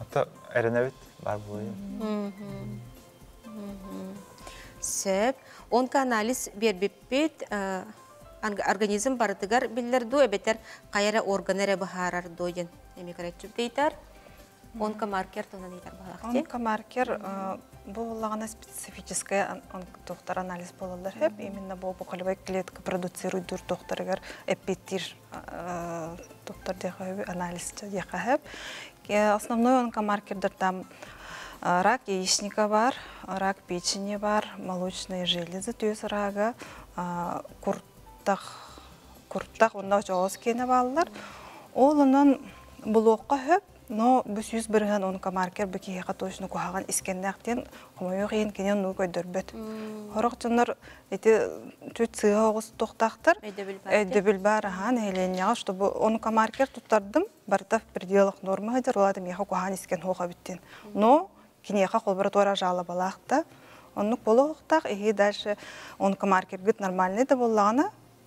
Это әрінәбет бар болайы. Сөп, онка анализ бербеппет, организм барытыгар биллерду, эбетер кайара органере бахарар дойден микрочук дейтар. Онка маркер тонан дейтар балакти. Онка маркер бұл олағана специфическая доктор анализ болалар хеп. Именно бұл бұқалыбай клетка продуцируйдур докторгар эпитир доктор деха анализ деха хеп. Ке Основной онкомаркердер там а, рак яичника бар, рак печени бар, молочные железы, төс рага, а, курттах онда жоғыз кені балылар. Ол онын блокқа хөп, но бүс yüз бірген онкомаркер бүкі еқа точно кухаган искеннәқтен хомойо қиын кенен ну көйдөрбөт. Хорок жонор эти чуть сыга оғыз тоқтақтар. Өйдөбүл бар, Өйдөбүл бар, ахан, эйленяға, чтобы онкомаркер туттардым, барта в пределах нормы хадер, оладым еха кухаган искен хоға биттен. Но кинеха колбаратора жала балақта, оннук болохтақ, и дальше онкомаркер гыт нормальный да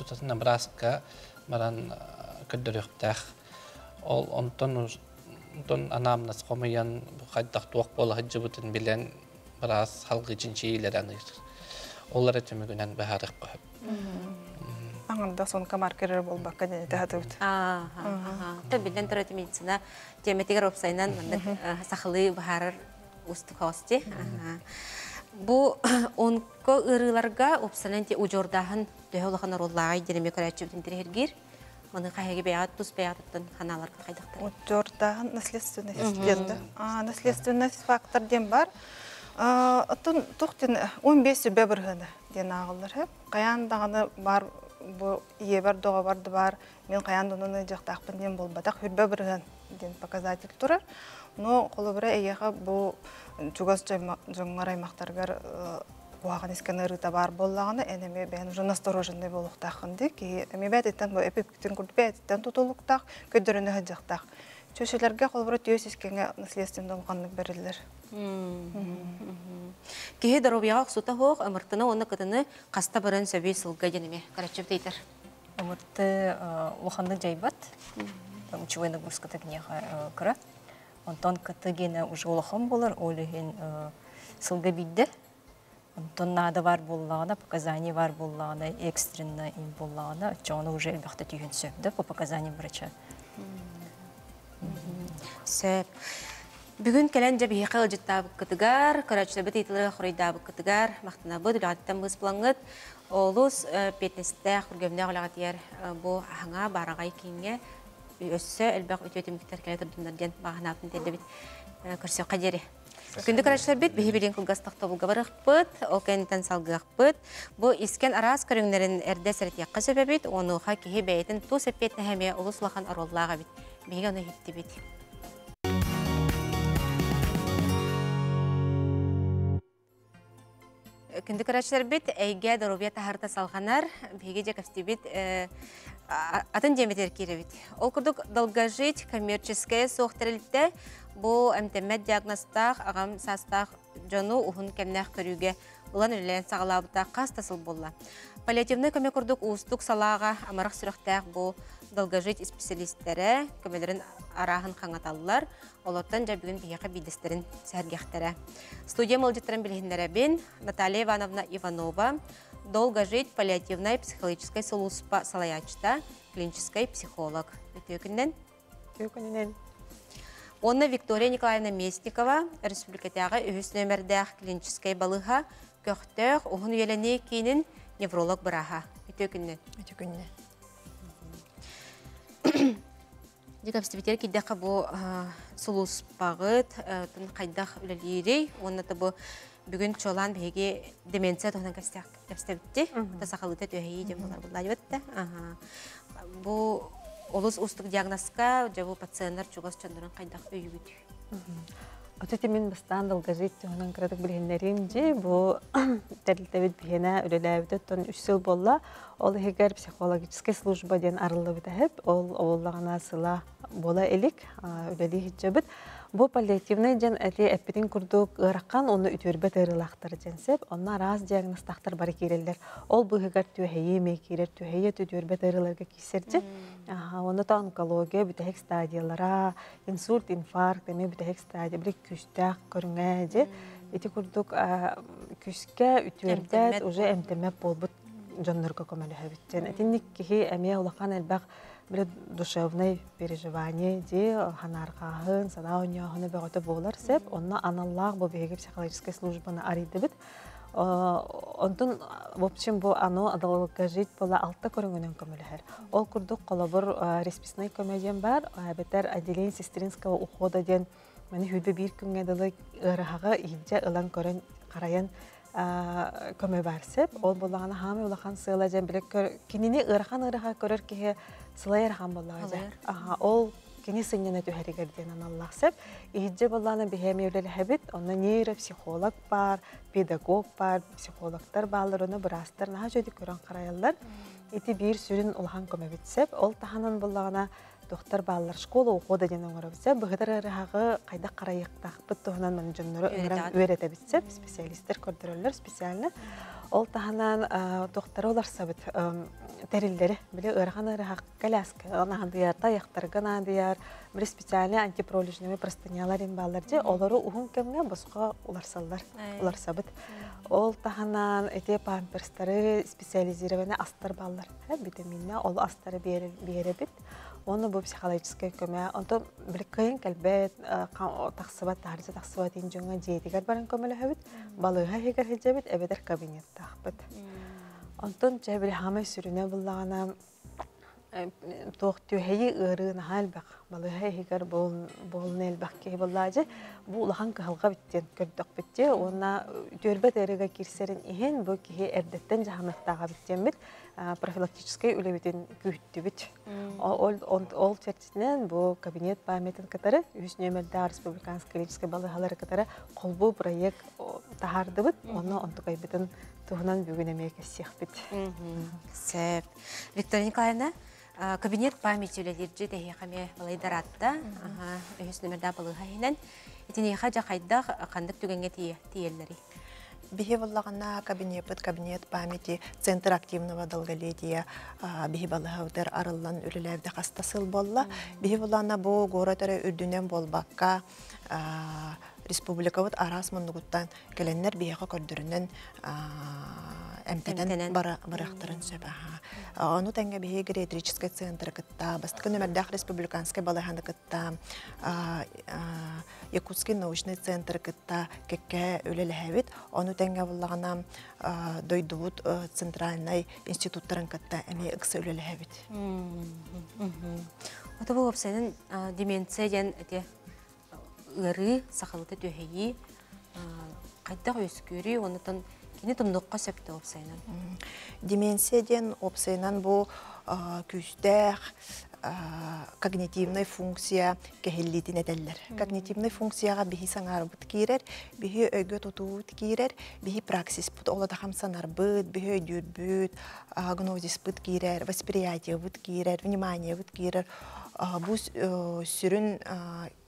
тутасына браска баран көддөрөктах ол онтон онтон анамнас комыян хайдах туак бола хаджыбытын билен брас халгы чинчиилер аныр олар этемигүнен бахарык коп аңында сонкомаркер болбаққа дене тәтібіт. Табилен төрөтү медицина теметигер опсайнан сахылы бахарар усту хости. Бу онко ырыларга опсанан те ужордаһын дөһөлөһөн оруллагай денеме көрәчүбүтүн тирергир. Маны кайги беят тус беяттын ханалар кайдактар. Отчордағы наследственность деді. А, наследственность фактор ден бар. Отын тұқтен 15 сөбе біргіні ден ағылыр. хеп. Қаян дағаны бар, бұл ие бар, доға барды бар. Мен қаян дұныны жақтақпын ден бол батақ хүрбе біргін ден показатель тұрар. Но қолы бірі әйеға бұл жүгас жоңғар аймақтарғар уағын искен ырыта бар боллағаны әнеме бән уже настороженный болуқтақын дек. Әме бәтеттен бұл эпиптен күрді бәтеттен тұтылықтақ, көдіріні ғыджақтақ. Чөшелерге қолбыры түйес искенге наследственно болғанлық берілдер. Кихи даробияга оксута хоох ымыртына оны кытыны каста баран сөбүй сылга денеме карачып дейтер. Ымырты лоханны жайбат. Учевой нагрузка тагнеха кыра. Онтон кыты гене уже лохан болар, олеген сылга бидде. Онтон нада бар боллағына, показания бар боллағына, экстренно им боллағына, чоны уже элбақта түйін сөпді по показаниям врача. Сөп. Бүгін кәлән жа бейқі ұлжыттабы кытыгар, көрәчілі титілі құрайдабы кытыгар, мақтына бұд, үлғаттан бұз бұлаңыт, олус петнесті құргеміне құлағат ер бұ аңа барағай кейінге өссі әлбәқ өтеті мүктер кәлі тұрдымдардан бағанапын деді біт көрсе қадері. Күнді көрәчілер бит, бейі білен күлгастық тобылға барықпыт, ол кәнітен салғықпыт. Бұ isken арас көріңдерін әрді сәрет яққа сөпе бит, оны ұға кейі бәйетін ту сәппетіне әме ұлыс лақан ароллаға бит. Бейге оны хитті бит. күнді көрәчілер бит, әйге дорубия тахарта салғанар, беге же кәпсті бит, атын деметер кері бит. Ол күрдік долгожить коммерческая соқтырылтты, бұл әмтемет диагностақ, ағам састақ жону ұхын кәмнәқ көріге ұлан үлілен қас тасыл болла. Паллиативный көмек күрдік уыстық салаға амарақ сүріқтәқ бұл долгожить специалисттері көмелерін арағын қаңаталылар, олоттан жа бүгін бияқа бидестерін сәргектері. Студия мылжеттірін білгендері бен Наталья Ивановна Иванова, долго жить паллиативной психологической солуспа салаячта, клинический психолог. Өтөкіннен. Түйкөнінен. Онна Виктория Николаевна Местникова, республикатағы үхіс нөмірдәқ клинический балыға, көқтөқ, оғын үйелене кейінін невролог бұраға. Өтөкіннен. Түйкөнінен. Декабстибитер киддәқі бұ сұлус бағыт, тұн қайдақ үлелерей, онна бұ бүгін чолан беге деменция тоғынан кәстәбітті, тасақалыты төхейі дем болар бұлай бітті. Бұ олыс ұстық диагнозка, жабу пациенттар чугас чондырын қайдақ өйігіт. Отөте мен бастан долгожить онан кыратык билгеннерим же бу тәрилтебит бихена үлеләбит тон 3 жыл болла. Ол хегер психологическая служба ден арылы битәһеп ол овуллагана сыла бола элик үлели хиҗебит бу паллиативный ден әти әппитин курдук ыраккан оны үтөрбет ырылактар денсеп онна раз диагноз тахтар бар киреллер ол бу хегер түһәйе ме кирер түһәйе түтөрбет ырыларга кисерде Аха, оны та онкология бүтәһек стадиялара, инсульт, инфаркт, эме бүтәһек стадия, бир күстәк көрүңә ди. Ити курдук күскә үтүердәт уже эмтемеп болбут жоннорго көмөлөһөбүттен. Этинник кихи эме улахан элбак бир душевный переживание ди ханаргаһын, сада оньяһыны бөгөтө болар сеп, онна аналлах бу беге психологическая службаны арыйдыбыт. Онтун, в общем, бу ано адалыкка жить бола алта көрүнгөнөн көмөлөһөр. Ол курдук колобур респисный комедиан бар, бетер отделение сестринского ухода ден мени хүбе бир күнгө дылы ырахага иһинче ылан көрөн караян көмө барсып, ол болагана хамы улахан сыла жен билек кинини ырахан ыраха көрөр кихе сылайыр хам боллаа. Аха, ол кини сыннена түһәригерден аналлахсып, иһидже боллана бихемиулел хәбит, онна нейропсихолог бар, педагог бар, психологтар балар, оны бұрастар, наға жөді көрін қарайылар. Ити бир сүрін улхан көмәбітсеп, ол таханан боллағана доктор баллар школа оқуда ден оңырабытсеп, бұғыдар әріғағы қайда қарайықтақ бұт тұғынан мән жонлары өңірін өреті бітсеп, специалистер көрдірілер специально. Ол таханан доктор олар сабыт тәрелдері, біле ырған ырғақ коляска, онахан дияр, таяқтарған дияр, бір специальный антипролежневый простынялар ен балар же, олары уғын кемге босқа улар салдар, улар сабыт. Ол таханан эти памперстары специализированный астар балар, витаминна, ол астары бере бит. Оны бұл психологический көмө, онто бір кайын кәлбет, тақсыбат, тарысы тақсыбат ен жоңа жейдігер барын көмөлі хөбіт, балыға хегер хеджебіт, әбедер кабинетта ақбыт. Онтон жай бір хамай сүріне бұллағана тоқ түйхейі ырын халбақ, балыға хегер болын әлбақ кей бұллажы, бұл ұлахан кығылға біттен көрдік бітте, ona төрбет әріға кирсерін ихен, бұл кей әрдеттен жағаметтаға біттен біт, профилактической үлебетін күйітті біт. Ол чертісінен бұл кабинет памятын катары, нөмірді республиканский клинический балығалары катары қолбу проект тахарды біт, оны онтықай бітін туғынан бүгін әмейке сех біт. Сәп. Виктория Николаевна, кабинет памяти үлелерді дәйе қаме балайдар атта, үш нөмірді балыға хинен, етінеға жақайдақ қандық түгенге тиеллері. Бихи боллагана кабинет кабинет памяти центр активного долголетия бихи балаһаутер арыллан үлеләбде хастасыл болла. Бихи боллана бу горотере үрдүнен болбакка республикабыт арас мындыгуттан келеннер бияқа көрдүрүнен эмтенен барактарын сөбө. Ону тәңге бихи гериатрический центр кытта, бастыкы нөмердах республиканский балаханы кытта, Якутский научный центр кытта кекке өлеләһәбит, ону тәңге буллагана дойдубут центральный институттарын кытта эми ыксы өлеләһәбит. Ота бу опсайнын деменция ден ыры сахалыты төһейи кайда өскүри, онутан кини тумдукка сөптө опсайнын. Деменция ден опсайнан күстәх а, когнитивный функция кехиллитин этеллер. Когнитивный функцияға бихи саңарбыт киирер, бихи өйгө тутуут киирер, бихи праксис олата хамсанар быт, бихи өйдүрбүт, гнозис быт киирер, восприятие быт киирер, внимание киирер. Бу с- э, сүрүн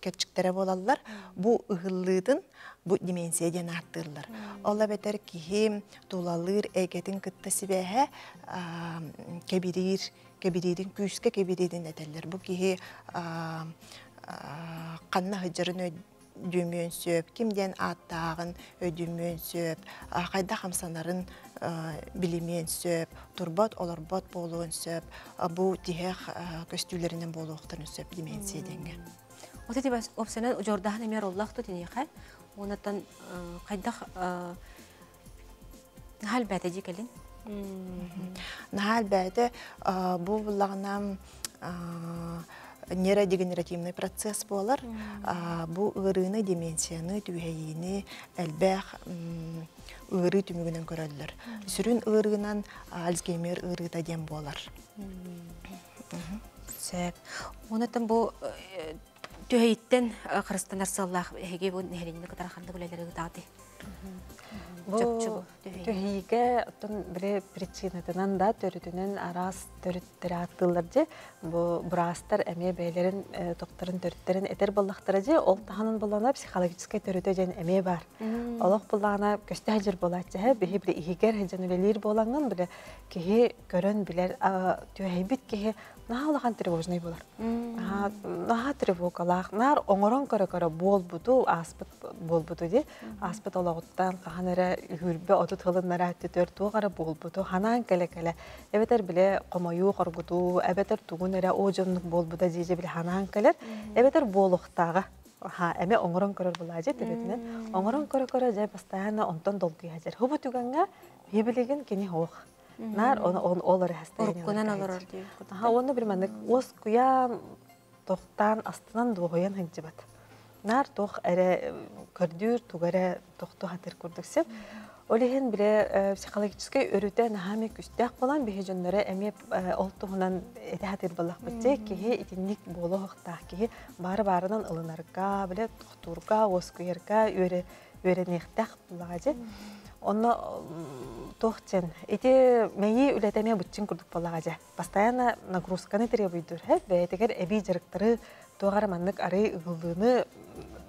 кепчиктере болалар, бу ыгыллыытын бу дименсияден арттырлар. Ола бетер кихи тулалыр эйгетин кытта сибэхэ а, кебирир, кебиририн күүскэ кебиририн этеллер. Бу кихи а, а, канна хыжырын өдүмөн сөп, кимден аттаагын өдүмөн сөп, а, кайда хамсанарын а, билимен сөп, турбот олорбот болуун сөп, а, бу тиһэх а, көстүүлеринен болуохтарын сөп дименсияденге. Вот эти бас опсионал жордахан эмер Аллах то тинеха. Онатан кайдах хал бәте дикелин. Нахал бәді бұл бұлағынан нейродегенеративный процесс болар. Бұл ырыны деменцияны, түйейіні, әлбәқ ыры түмігінен көрөллөр. Сүрін ырынан Альцгеймер ырыта дем болар. Сөп. Онатан бу төһейттен кырыстанар саллах эге бу нехелинне кытар ханды оттон бире причинатынан да төрүтүнөн арас төрүттөрү аттылар же бу бурастар эме бейлерин токторун төрүттерин этер боллактары же ол таханын болана психологический төрүтө жен эме бар. Олох булана көстө хажыр болат же бихи бире игер хажын велир боланган бире кихи көрөн билер төһейбит кихи наалахан тревожный болар. Наха тревогалах, нар оңорон көрө көрө болбуту, аспыт болбуту де, аспыт олагыттан каханара хүрбе отут хылыннара төтөр тугара болбуту, ханан келе-келе. Эбетер биле комою коргуту, эбетер тугунара ожонлук болбута жеже биле ханан келер, эбетер болуктагы Ха, эме оңорон көрөр булажы төбетинен. Оңорон көрө көрө же постоянно онтон долгуй хажар. Хубу туганга бибилеген кени хоох. Нар олар хастайны. Уруккунан олорор дию. Ага, оны бір мәнік ос куя тоқтан астынан дуғойын хынчыбат. Нар тоқ әрі көрдүр тугара тоқту хатыр көрдіксеп. Олеген біле психологический өрүтә нахами күстәк болан бихе жоннары әме ол туғынан әті хатыр балақ бітсе, кеге итинник болу хоқтақ, кеге бары-барынан ылынарға, біле тоқтурға, ос куярға, өре өренектәк бұлағажы. Онно тохчен. Эти мэйи үлетеме бутчин курдук боллагажа. Постоянно нагрузканы требуйдур. Хэ бетегер эби жарыктары тугар маннык ары ыгылдыны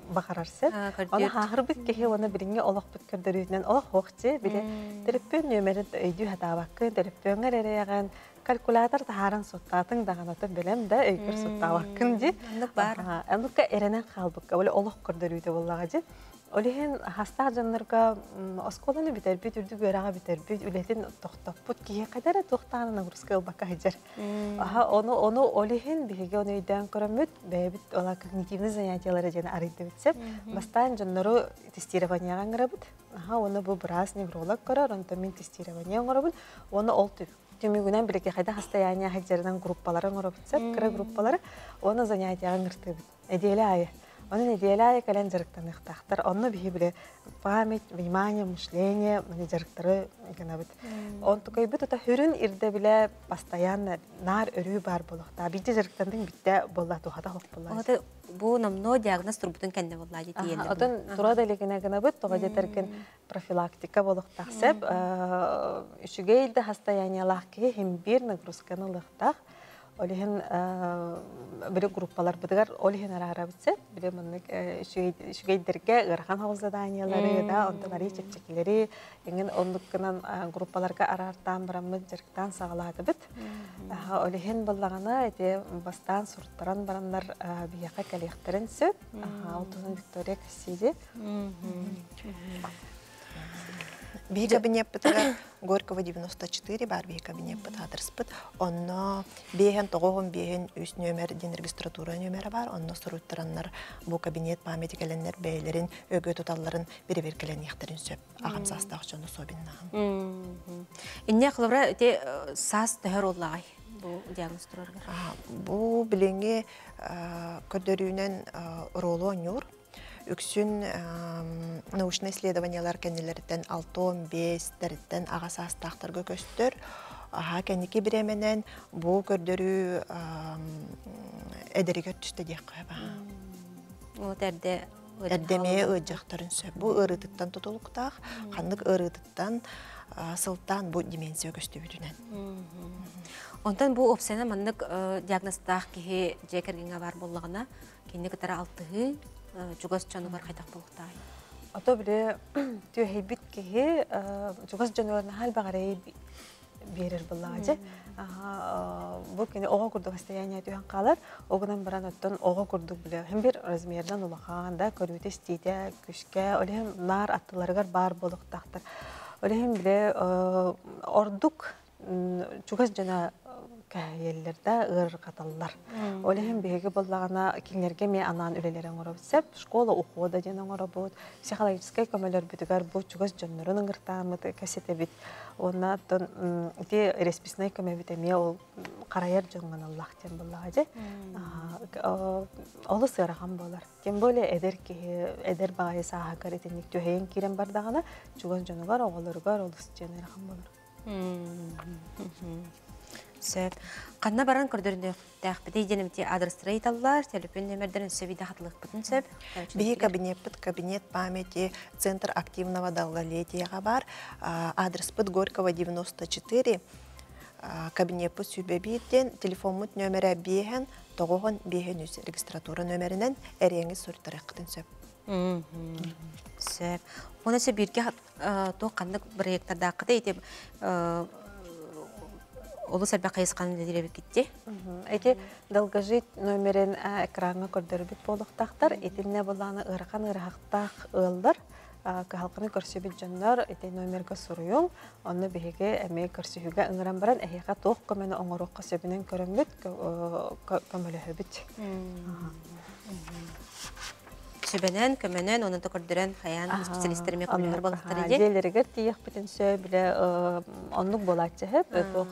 бахарарсы. Оны хахыр бит кеhe оны биринге олох бит көрдөрүнен олох хокче биле телефон нөмерин өйдү хатабаккы телефонга ререяган калькулятор тахаран суттатын даганаты билем да өйгөр суттабаккын ди. Бар. Анука эренен халбыкка, олох көрдөрүйтө боллагажы. Олиһин хаста жаннарга осколаны битер бит үрдү гөрага битер бит үлетин тохтоппут кие кадара тохтаны нагрузка бака хажар. Аха оны оны олиһин биге оны үйдөн көрөмөт ола когнитивный занятиялары жана арыйды битсеп бастан жаннару тестированияга аңырабыт. Аха оны бу брас невролог көрөр, онто мен тестирование аңырабыт. Оны ол түп түмүгүнөн билеке кайда состояние хаджарынан группалары аңырабытсеп, кыра группалары оны занятияга аңыртыбыт. Эделе айы. Onun неделя кален жарыктаныктактар. Онны бихи биле память, внимание, мышление, мани жарыктары генабит. Он tukay бит ута хүрүн ирде биле постоянно нар өрүү бар болохта. Бите жарыктандын битте болла тухата хок болла. Ота бу намно диагноз турбутун кенде болла ди тиен. Отон тура делегене генабит тога жетеркен профилактика болохтаксеп, үшүгейлде состояниялах ки хим бир нагрузканы лыктак. Олиһин бире группалар бытыгар олиһин арара битсе, бире мыннык шүгейдерге ырхан хавыз заданиялары да, онталары чепчекилери, еңген ондуккынан группаларга арартан барамыт жерктан сагалады бит. Олиһин боллагана эти бастан сурттаран барандар бияка калехтерин сөп, алтын Виктория Кассиди. Биһи кабинет бытыгар Горького 94 бар кабинет быт адреспыт. Онно биһен тогоғын биһен үс нөмер ден регистратура нөмері бар. Онно суруттараннар бу кабинет памяти келеннер бәйлерин өгө туталларын бири-бир келен яхтарын сөп. Агам састақ жону собиннағым. Инне кылыбра те сас төхөр оллагай бу диагноз турарга. Бу билеңе көрдөрүүнен ролонюр үксүн научный исследованиялар кеннелерден 6-15 дәріттен ағаса астақтырғы көстөр аха кенники биременен бу көрдөрү эдеригер түстө диэк кыба Ол тәрде эрдемее ыджактарын сөп. Бу ырытыттан тутулуктаах ханнык ырытыттан а, сылтан бу деменция көстүбүтүнен Онтан бу опсена маннык диагностаах кихи жекергенге бар боллагына кинне кытара алтыгы жугас чаны бар кайтак болуктай. Ото биле түйһейбит киһи жугас жонуорна хал багарай берер буллаажы. Бу кини ого курдук состояние түйһен калар, огунан баран оттон ого курдук биле һәм бир размердан улахан да стиде күшкә, олем нар аттыларыгар бар болуктактар. Олем биле ордук жугас жана кәйеллердә ыр каталлар. Олеһем беге боллагана кинлерге ме анан үлелерен оробсеп, школа ухода ден оробот, психологический көмөлөр бүтүгөр бу чугас жоннорун ыңгыртамыт кассете бит. Онна тон ти респисной көмө бит эме ол караяр жонгон Аллах ден боллагы. Олы сыраган болар. Тем более эдер ки эдер багы саха каретинник төһен кирен бардагана чугас жоногор оголоргор олус женерхан болар. Сөп. Қанна баран көрдөрүндө тәхбите денемте адрестер айталлар, телефон номердерин сөбиде хатлык бүтүн сөп. Биһи кабинет пыт кабинет памяти Центр активного долголетия бар. Адрес пыт Горького 94. А, Кабинет пыт сүбебиттен телефон мут нөмірі биһен тоғоғын биһен үз регистратура нөмірінен әреңіз сұрттарыққытын сөп. Сөп. Оны сөп то қандық проекттарда қыта етеп Олы сәлбә қайысқаны да диребет кетті. Эти долгожить номерин экранга көрдөрбүт болуктактар, этинне буланы ыракан ырахтак ылдар, халкыны көрсөбүт жоннор эти номерге суруюң, онны биһиге эме көрсөһүгө ыңыран баран эхига тоқ көмөнө оңорокка сөбүнөн көрөмбүт, көмөлөһөбүт. Сөбенен, көмөнен, оны көрдөрен хаян специалисттерме көмөлөр болуктар иде. Делеригер тиях бүтүн сөбүле оннук болачы хеп, тоқ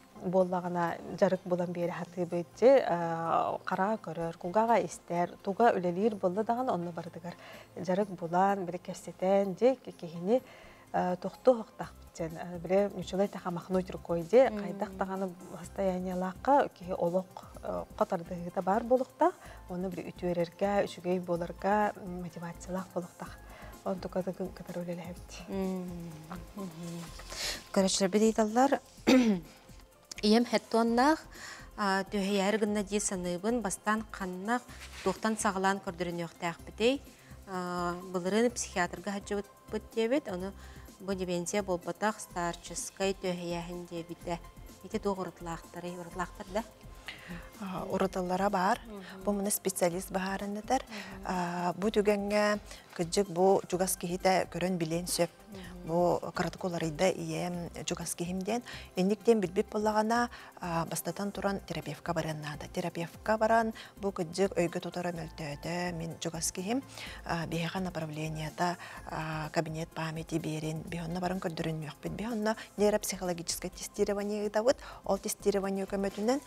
боллагана жарык болан бери хаты бетте кара көрөр кугага истер туга үлелир болду даган онны бардыгар. Жарык булан бир кестетен же кехини тохту хоктак битсен бире нучулай таха махнуть рукой же кайдак таганы состояниялакка кихи олок котардыгыта бар болукта оны бир үтүерерге үчүгей боларга мотивациялак болуктак он тукадыгын катар үлелебит Көрөчлөр бедейталлар Ием хеттуаннах төһәйәр гынна ди саныбын бастан каннах тохтан сагалан көрдөрүн яктак битей. Булырын психиатрга хаҗыбыт бит аны бу деменция болбатак старческой төһәйәһин дебите. Ите тогырытлактары, юрытлактар да. Бар. Бу муны специалист баарыннытар. Бу түгенге кыджык бу жугас кихите көрөн билен сөп. Бу каратыколарыйда ием жугас кихимден. Эндиктен билбип боллагана бастатан туран терапевтка бараннада. Терапевтка баран бу кыджык өйгө тутара мөлтөөдө мен жугас кихим бияга направленията кабинет памяти берин. Бихонна баран көрдөрүн мөкпүт. Бихонна нейропсихологическое тестирование дабыт. Ол тестирование көмөтүнөн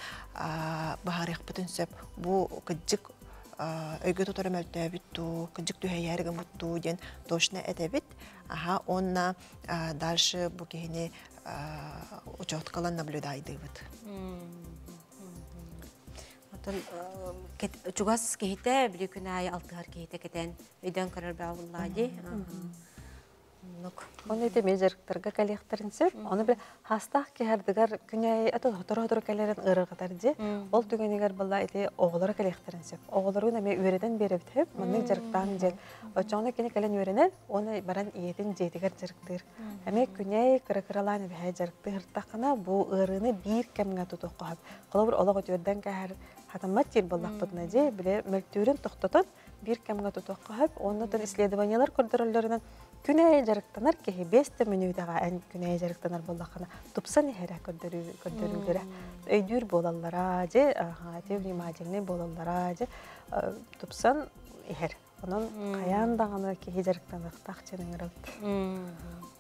бахарык бүтүн сөп. Бу кыджык өйгө тутара мөлтөөбүт ту, кыджык түһәйәргә мутту ден точно этебит. Аха, онна дальше бу кихини учеткалан наблюдайдыбыт. Отон чугас кехите били күн ай алтыгар кехите кетен өйдөн көрөр баа буллади. Оны эте межерктерге коллекторын сөп, оны бир хастах кехердигер күнәй аты хотор-хотор келерен ырыгытар ди. Ол түгенегер булла эте оголор коллекторын сөп. Оголорун эме үреден берип төп, мынны жерктан жер. Очоны кене келен үренер, оны баран иетин жетигер жерктер. Эме күнәй кырыкыралан бе бу ырыны бир тутук кап. Колобур хатамат тир ди, биле бир тутук кап, исследованиялар күнәй жарыктанар кеһи бесте минутага эн күнәй жарыктанар боллакана тупсан эһәрә көрдөрү көрдөрүлөрө өйдүр болаллара же те внимательный болаллара же тупсан ихер. Онон каян даганы ки хижерктен ыктак ченеңер бит.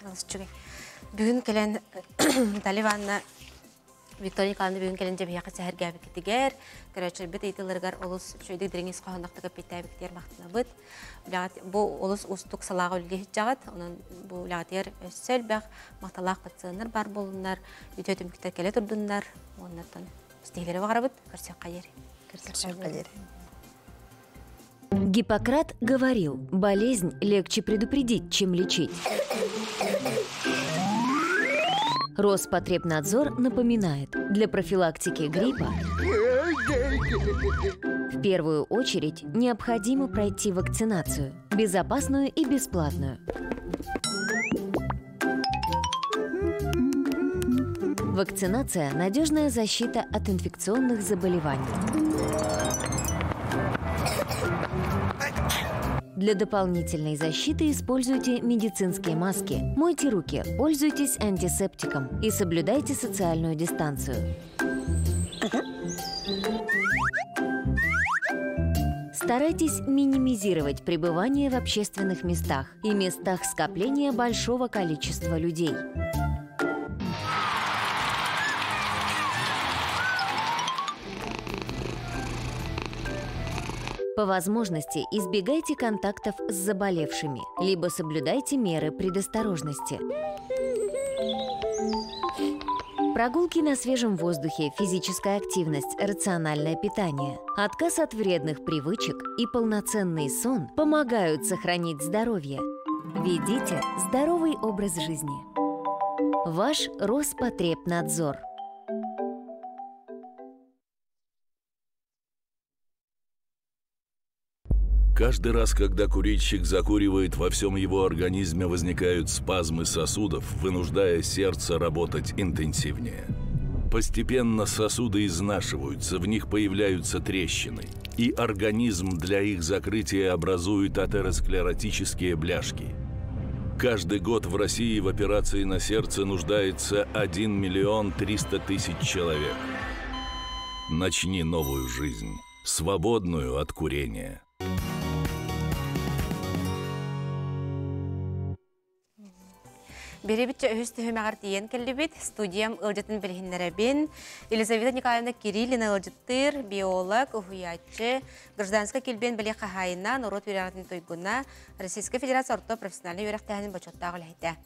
Алысчугай. Бүгін келен Таливанна Виктория Николаевна бүгін келен жеп яқы сәһәр гәбі кетігер. Короче, бит итилергар олус шөйдік диреңіз қоғандақтығы питәбіктер мақтына бит. Бу олус устук салаға үлге жағат. Onun bu лағатер өссел бәқ мақталақ бітсыныр бар болынар. Үтө түмкітер келе тұрдындар. Оннаттан стейлері бағара бит. Көрсек қайер. Көрсек қайер. Гиппократ говорил, болезнь легче предупредить, чем лечить. Роспотребнадзор напоминает, для профилактики гриппа в первую очередь необходимо пройти вакцинацию, безопасную и бесплатную. Вакцинация – надежная защита от инфекционных заболеваний. Для дополнительной защиты используйте медицинские маски, мойте руки, пользуйтесь антисептиком и соблюдайте социальную дистанцию. Старайтесь минимизировать пребывание в общественных местах и местах скопления большого количества людей. По возможности избегайте контактов с заболевшими, либо соблюдайте меры предосторожности. Прогулки на свежем воздухе, физическая активность, рациональное питание, отказ от вредных привычек и полноценный сон помогают сохранить здоровье. Ведите здоровый образ жизни. Ваш Роспотребнадзор. Каждый раз, когда курильщик закуривает, во всем его организме возникают спазмы сосудов, вынуждая сердце работать интенсивнее. Постепенно сосуды изнашиваются, в них появляются трещины, и организм для их закрытия образует атеросклеротические бляшки. Каждый год в России в операции на сердце нуждается 1 миллион 300 тысяч человек. Начни новую жизнь, свободную от курения. Беребитче өһүс төһөмәгәр тиен келлибит, студиям ылжытын билһиннәрәбин. Елизавета Николаевна Кириллина ылжыттыр, биолог, уһуячы, гражданска килбен биле кахайна, народ вероятный тойгуна, Российская Федерация орто профессиональный юрактаһын бачоттагы ләйтә.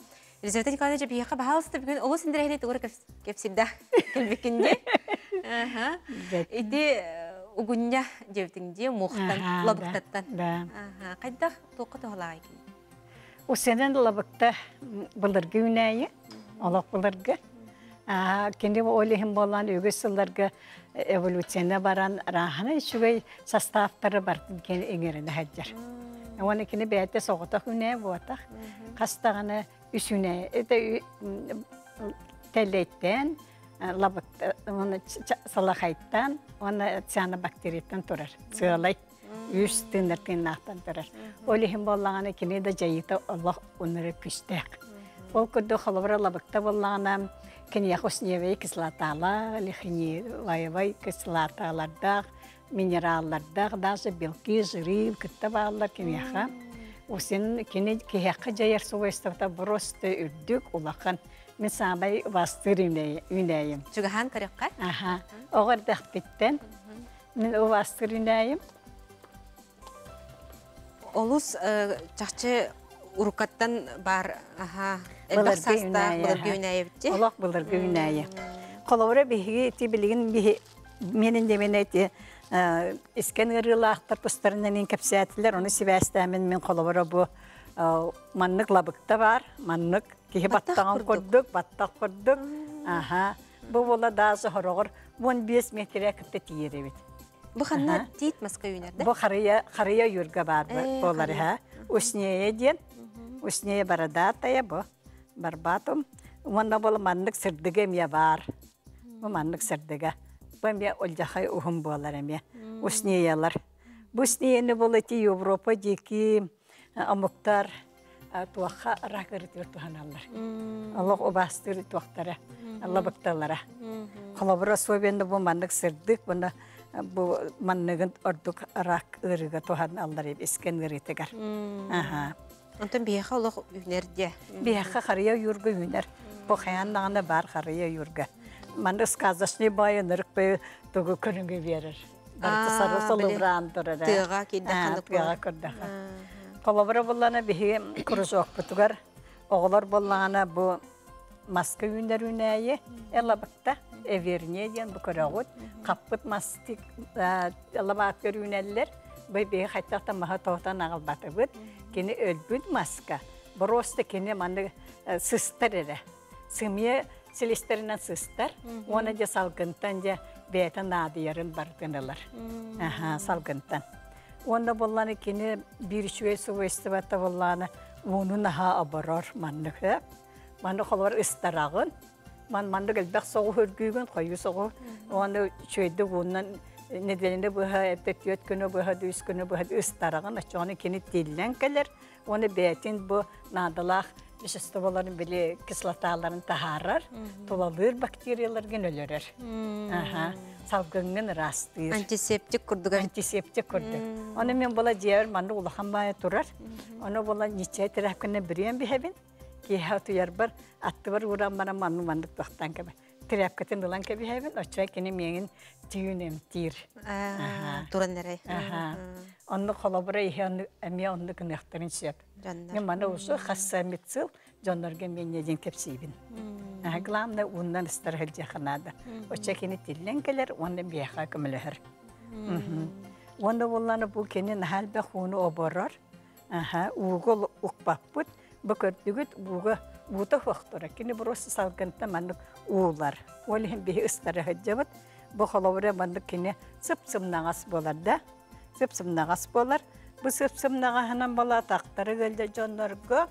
Елизавета Николаевна жеп яха баһалсты бүген олус индирәһне тугры кепсирдә келбекинде. Аха. Иди угуння жебтиңде мухтан, лабыктаттан. Аха. Кайда тоқы тоһлай. Усенен лабыкта былыргы үнәйі, олақ былыргы. Кенде ойлихим болан өгіз сылларга эволюцияна баран рахана шугай составтары бартын кен эңеріне хаджар. Оны кені бәйті соғытақ үнәй буатақ. Қастағаны үс үнәй. Это тәлейттен, лабыкта, оны салахайттан, оны цианобактериттен тұрар. Сыйлай үс тыныр тыннақтан тұрар. Олихим боллағаны кені да жайыта Аллах оныры күстәк. Ол күрді холовра лабыкта боллағана кені яхусневей кислотала, лихини лайвай кислоталардақ, минераллардақ, даже белки, жиры, күтті бағалар кені яха. Осен кені кияққа жайар суайстықта просто үрдік улақан. Мен сабай бастыр үнәйім. Жүгіхан көрекқа? Аха. Оғырдақ біттен. Мен о бастыр үнәйім. Олус чахчы урукаттан бар аха элбахсаста былыргы үнәйебитти. Олақ былыргы үнәйі. Қолауыра бігі ти білігін бігі менің де мен әйті isken ырылақтар тұстарына мен кәпсәтілер, оны сибәстәмін мен қолауыра бұ маннык лабықта бар, маннык кихи баттаған көрдік, баттақ көрдік. Аха. Бұл бола дазы хорогор 15 метрге кітті тиері тит маска юнерде? Бу харыя харыя юрга бар болар ха. Уснее ден. Уснее барадатая бу. Барбатум. Уонна бол маннык сырдыгы мя бар. Бу маннык сырдыга. Бу мя олжахай ухум болар эме. Уснеялар. Бу уснеяны бол эти Европа деки амуктар туаха ракырытыр туханалар. Аллах обастыр туактара. Алла бакталара. Халабыра собенде бу маннык сырдык буна бу манныгын ордук рак ырыга тухан аллар еп искен ырытыгар. Аха. Онтон биэха олох үнерде. Биэха харыя юрга үнер. Бу хаяннагына бар харыя юрга. Манды сказочный байын ырык бай тугу көрүнгө берер. Барты Аа, сары солы биле. бран турар. Тыга кийде ханып Тыга. Колобра кружок бутугар. Боллана бу маска үнер үнәйе. Эверне диен бу көрөгөт. Каппыт мастик элла бак көрүнәлләр. Бай бе хаттакта маха тохтан агыл батыбыт. Кини өлбүт маска. Просто кини маны сыстар эре. Сымия селестеринен сыстар. Оны же салгынтан же бетен надыярын бартыналар. Аха, салгынтан. Onda bollanı kini bir şüve su istivata bollanı onun ha abarar manlığı. Manlı kolvar istarağın. Man manlı gelbek soğuk hürgügün koyu soğuk. Onu şöyde bundan nedeninde bu ha eptet günü bu ha düz günü bu ha istarağın açığını kini dillen gelir. Onu betin bu nadalak веществоларын били кислоталарын таһарар, тулалыр бактериялар ген өлөрөр. Аха, салгыңын растыр. Антисептик курдугар. Антисептик курдук. Оны мен бола жер манды улахан бая турар. Оны бола ниче терапканы бирен бихебин. Ки хату яр бар атты бар уран бана манны манды тохтан кебе. Терапкатын дылан кебе хебин, оча кени менин түйүнем тир. Туран. Аха. Онны колобра ihe онны эме онны кынахтарын сеп. Мен мана усы хасса митсыл жоннорга мен неден кепсибин. Главное ундан стархел жаханада. Оча кени тиллен келер, онны бияха көмөлөр. Онда болланы бу кени нахал бе хуну оборор. Аха, угол укпаппут. Бу көрдүгүт буга бута фактора. Кени просто салгынта манны уулар. Ол хем бе ыстары хаджабат. Бу холовре манны кени сып-сым нагас болар да. Сып-сым нагас болар. Бу сып-сым нагаханан бала тактары келде жоннорго.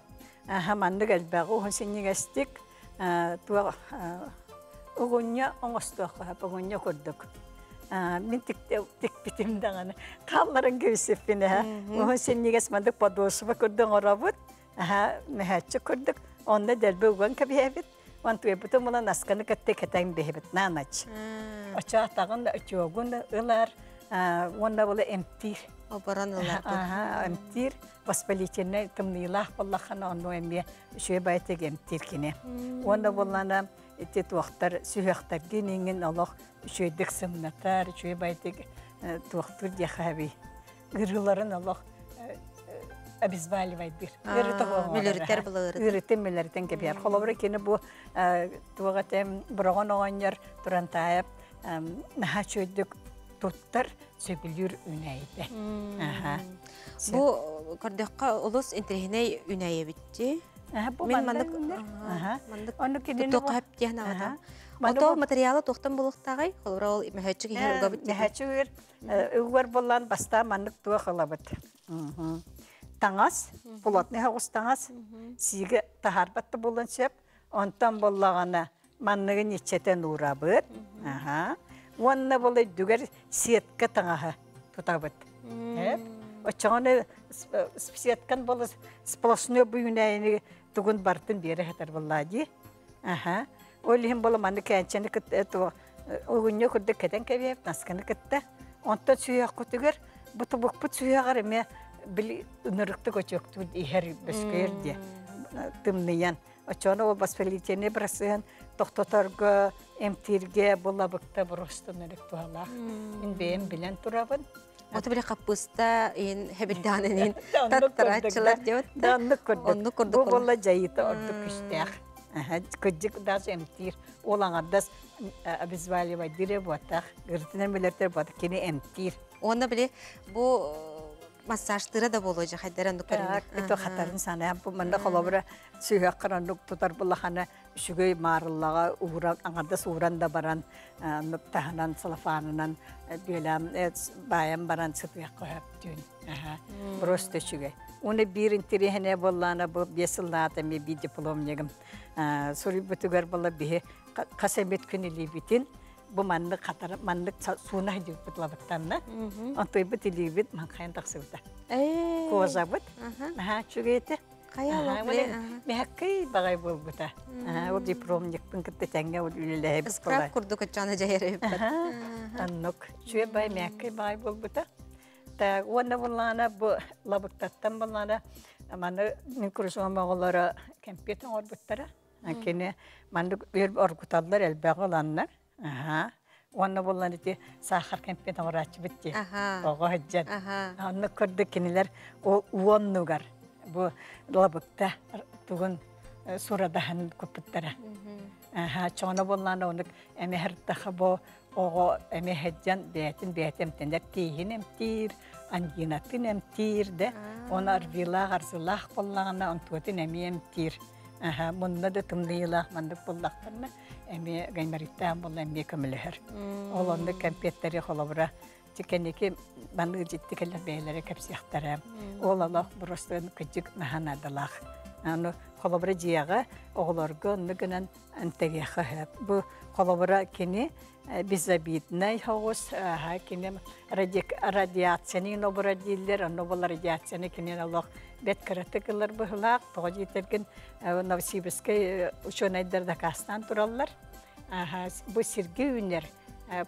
Аха, манны келбегу хосиннигестик. Туа угуння оңостуаққа угуння көрдік. Мен тик тик битим даганы. Қалларын көсеппине. Ол сеннигес мандык көрдөң орабыт. Муна насканы катте кетен бехбит нанач. Оча тагын да очогун да ылар. Онда бола эмтир. Оборон ылар. Аха, эмтир. Воспалительный тымнылах боллахана онно эмме шуе байтек эмтир кине. Онда боллана эти туақтар сүйақтар денеңін алақ шөйдік сымнатар, шөй байтек туақтыр дияхаби. Гырыларын алақ обезболивайдыр. Мүлөрүттер булыр. Үріттен мүлөріттен кебер. Холобра кені бұл туағатем бұраған оғанер тұран тайып, наха туттар сөбілір үнәйді. Бу көрдөккө улус интерхиней битти. Мен. Ото материалы тохтан булуктагай, холора ол мәһәчик иһәр уга битти. Мәһәчик үгөр боллан баста туа. Таңас, полотный хагыс таңас, сиге тахарбатты болан сеп, онтан боллагана манныгы ничетен урабыт. Аха. Уанна болай дүгер сетка таңаха тутабыт. Эп. Очоны сеткан болы сплошной буйнайны тугун бартын бере хатар боллади. Аха. Олихим бола манны кәнчәне кит то огынья күрдә кетен кебеп насканы китте. Онта сүйәк күтүгер буту бук бут сүйәгәр ме били нырыкты көчөктү ихер бескерди. Тымныян. Очоны ол воспалительный брасын тоқтоторго эмтирге була быкта просто нырык туала. Мен бем билен турабын. Ото биле капыста ин хебирданын таттарачылар деп. Данны. Онны болла дире. Онда биле бу массажтыра да боло жа хайдаран Так, это хатарын сана бу мында холобра сүйәк карандык тутар булахана шүгөй марыллага да баран нуктаханан салафанынан белам баян баран сытыяк. Аха. Просто шүгөй. Уны бир интерехне боллана бу бесылната ми би диплом негим. Сури бутугар болла бихе касабет күнүли битин. Бу манны катар манны суна хидип бутлабыттанна. Онтой бит илибит ман кайын таксыбыта. Э. Козабыт. Аха, чүгейте. Кая Мәккей багай болбута. Ол дипломникпин кытты тәңгә ул үлеләһе бит Скраб курдук ачаны жайрып. Аннук чуе бай мәккей багай болбута. Та уонна буллана бу лабыктаттан буллана маны мин курсуга маголара компьютер орбуттара. Акене манды бер оргуталлар элбәгыланнар. Аха. Уонна буллана ти сахар компьютер орачы битти. Ого хаҗҗат. Анны көрдө кинилер о уоннугар. Бу лабыкта тугун сурадаһын көпүттара. Аха, чона буллана онык эмехертаха бо ого эмехеджан бәтин бәтем тендер тиһинем тир, ангинатын тир де. Онар вила гарсылах буллагана онтуатын эмием тир. Аха, мунда да тымдыйлах мандык буллактарна эми гаймариттан булла эми көмөлөр. Олонды компьютери холобра тикенеки банды житти келер бейлери кепсияқтара. Ол алақ бұрыстын күджік маханадылақ. Аны холобра жияға оғыларғы нүгінен антегеқі хөп. Бұ холобра кені безобидный хоғыз, кені радиацияны нобыра дейлер, нобыла радиацияны кені алақ бет кіріті кылар бұғылақ, тоғы жетерген Новосибірскай ученайдарды кастан туралар. Бұ сирге үнер,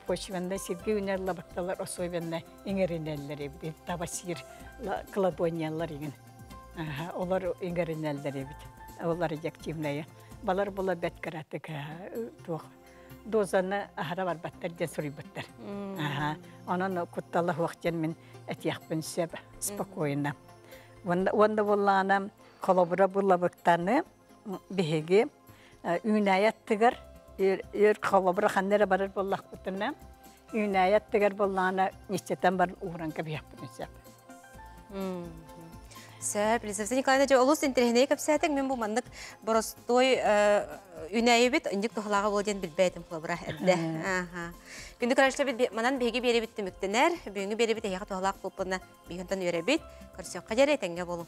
почвенда сирге үнер лабықталар, особенно иңерінелері, табасир кладониялар еген. Олар иңерінелері бит. Олар активная. Балар була бет кіріті туғы. Дозаны ахара бар баттар ден сұрый баттар. Онан кутталы уақытен мен әтияқпын сөп спокойно. Онда боллана колобура булабыктаны беге үйнаяттыгар ер колобура ханнера барар боллах бутына үйнаяттыгар боллана ничтетен бар уран кабияппын сөп. Сөп, Лизавета Николаевна, жа олус интернет капсатың мен бұл мандық боростой үнәйі бит, үндік тұхылаға болден білбәйтім қолабыра әдді. Күнді қарашты бит, манан беге бері бітті мүктінер, бүйінгі бері бит, аяғы тұхылақ бұлпына көрсеққа жарай тәңге болу.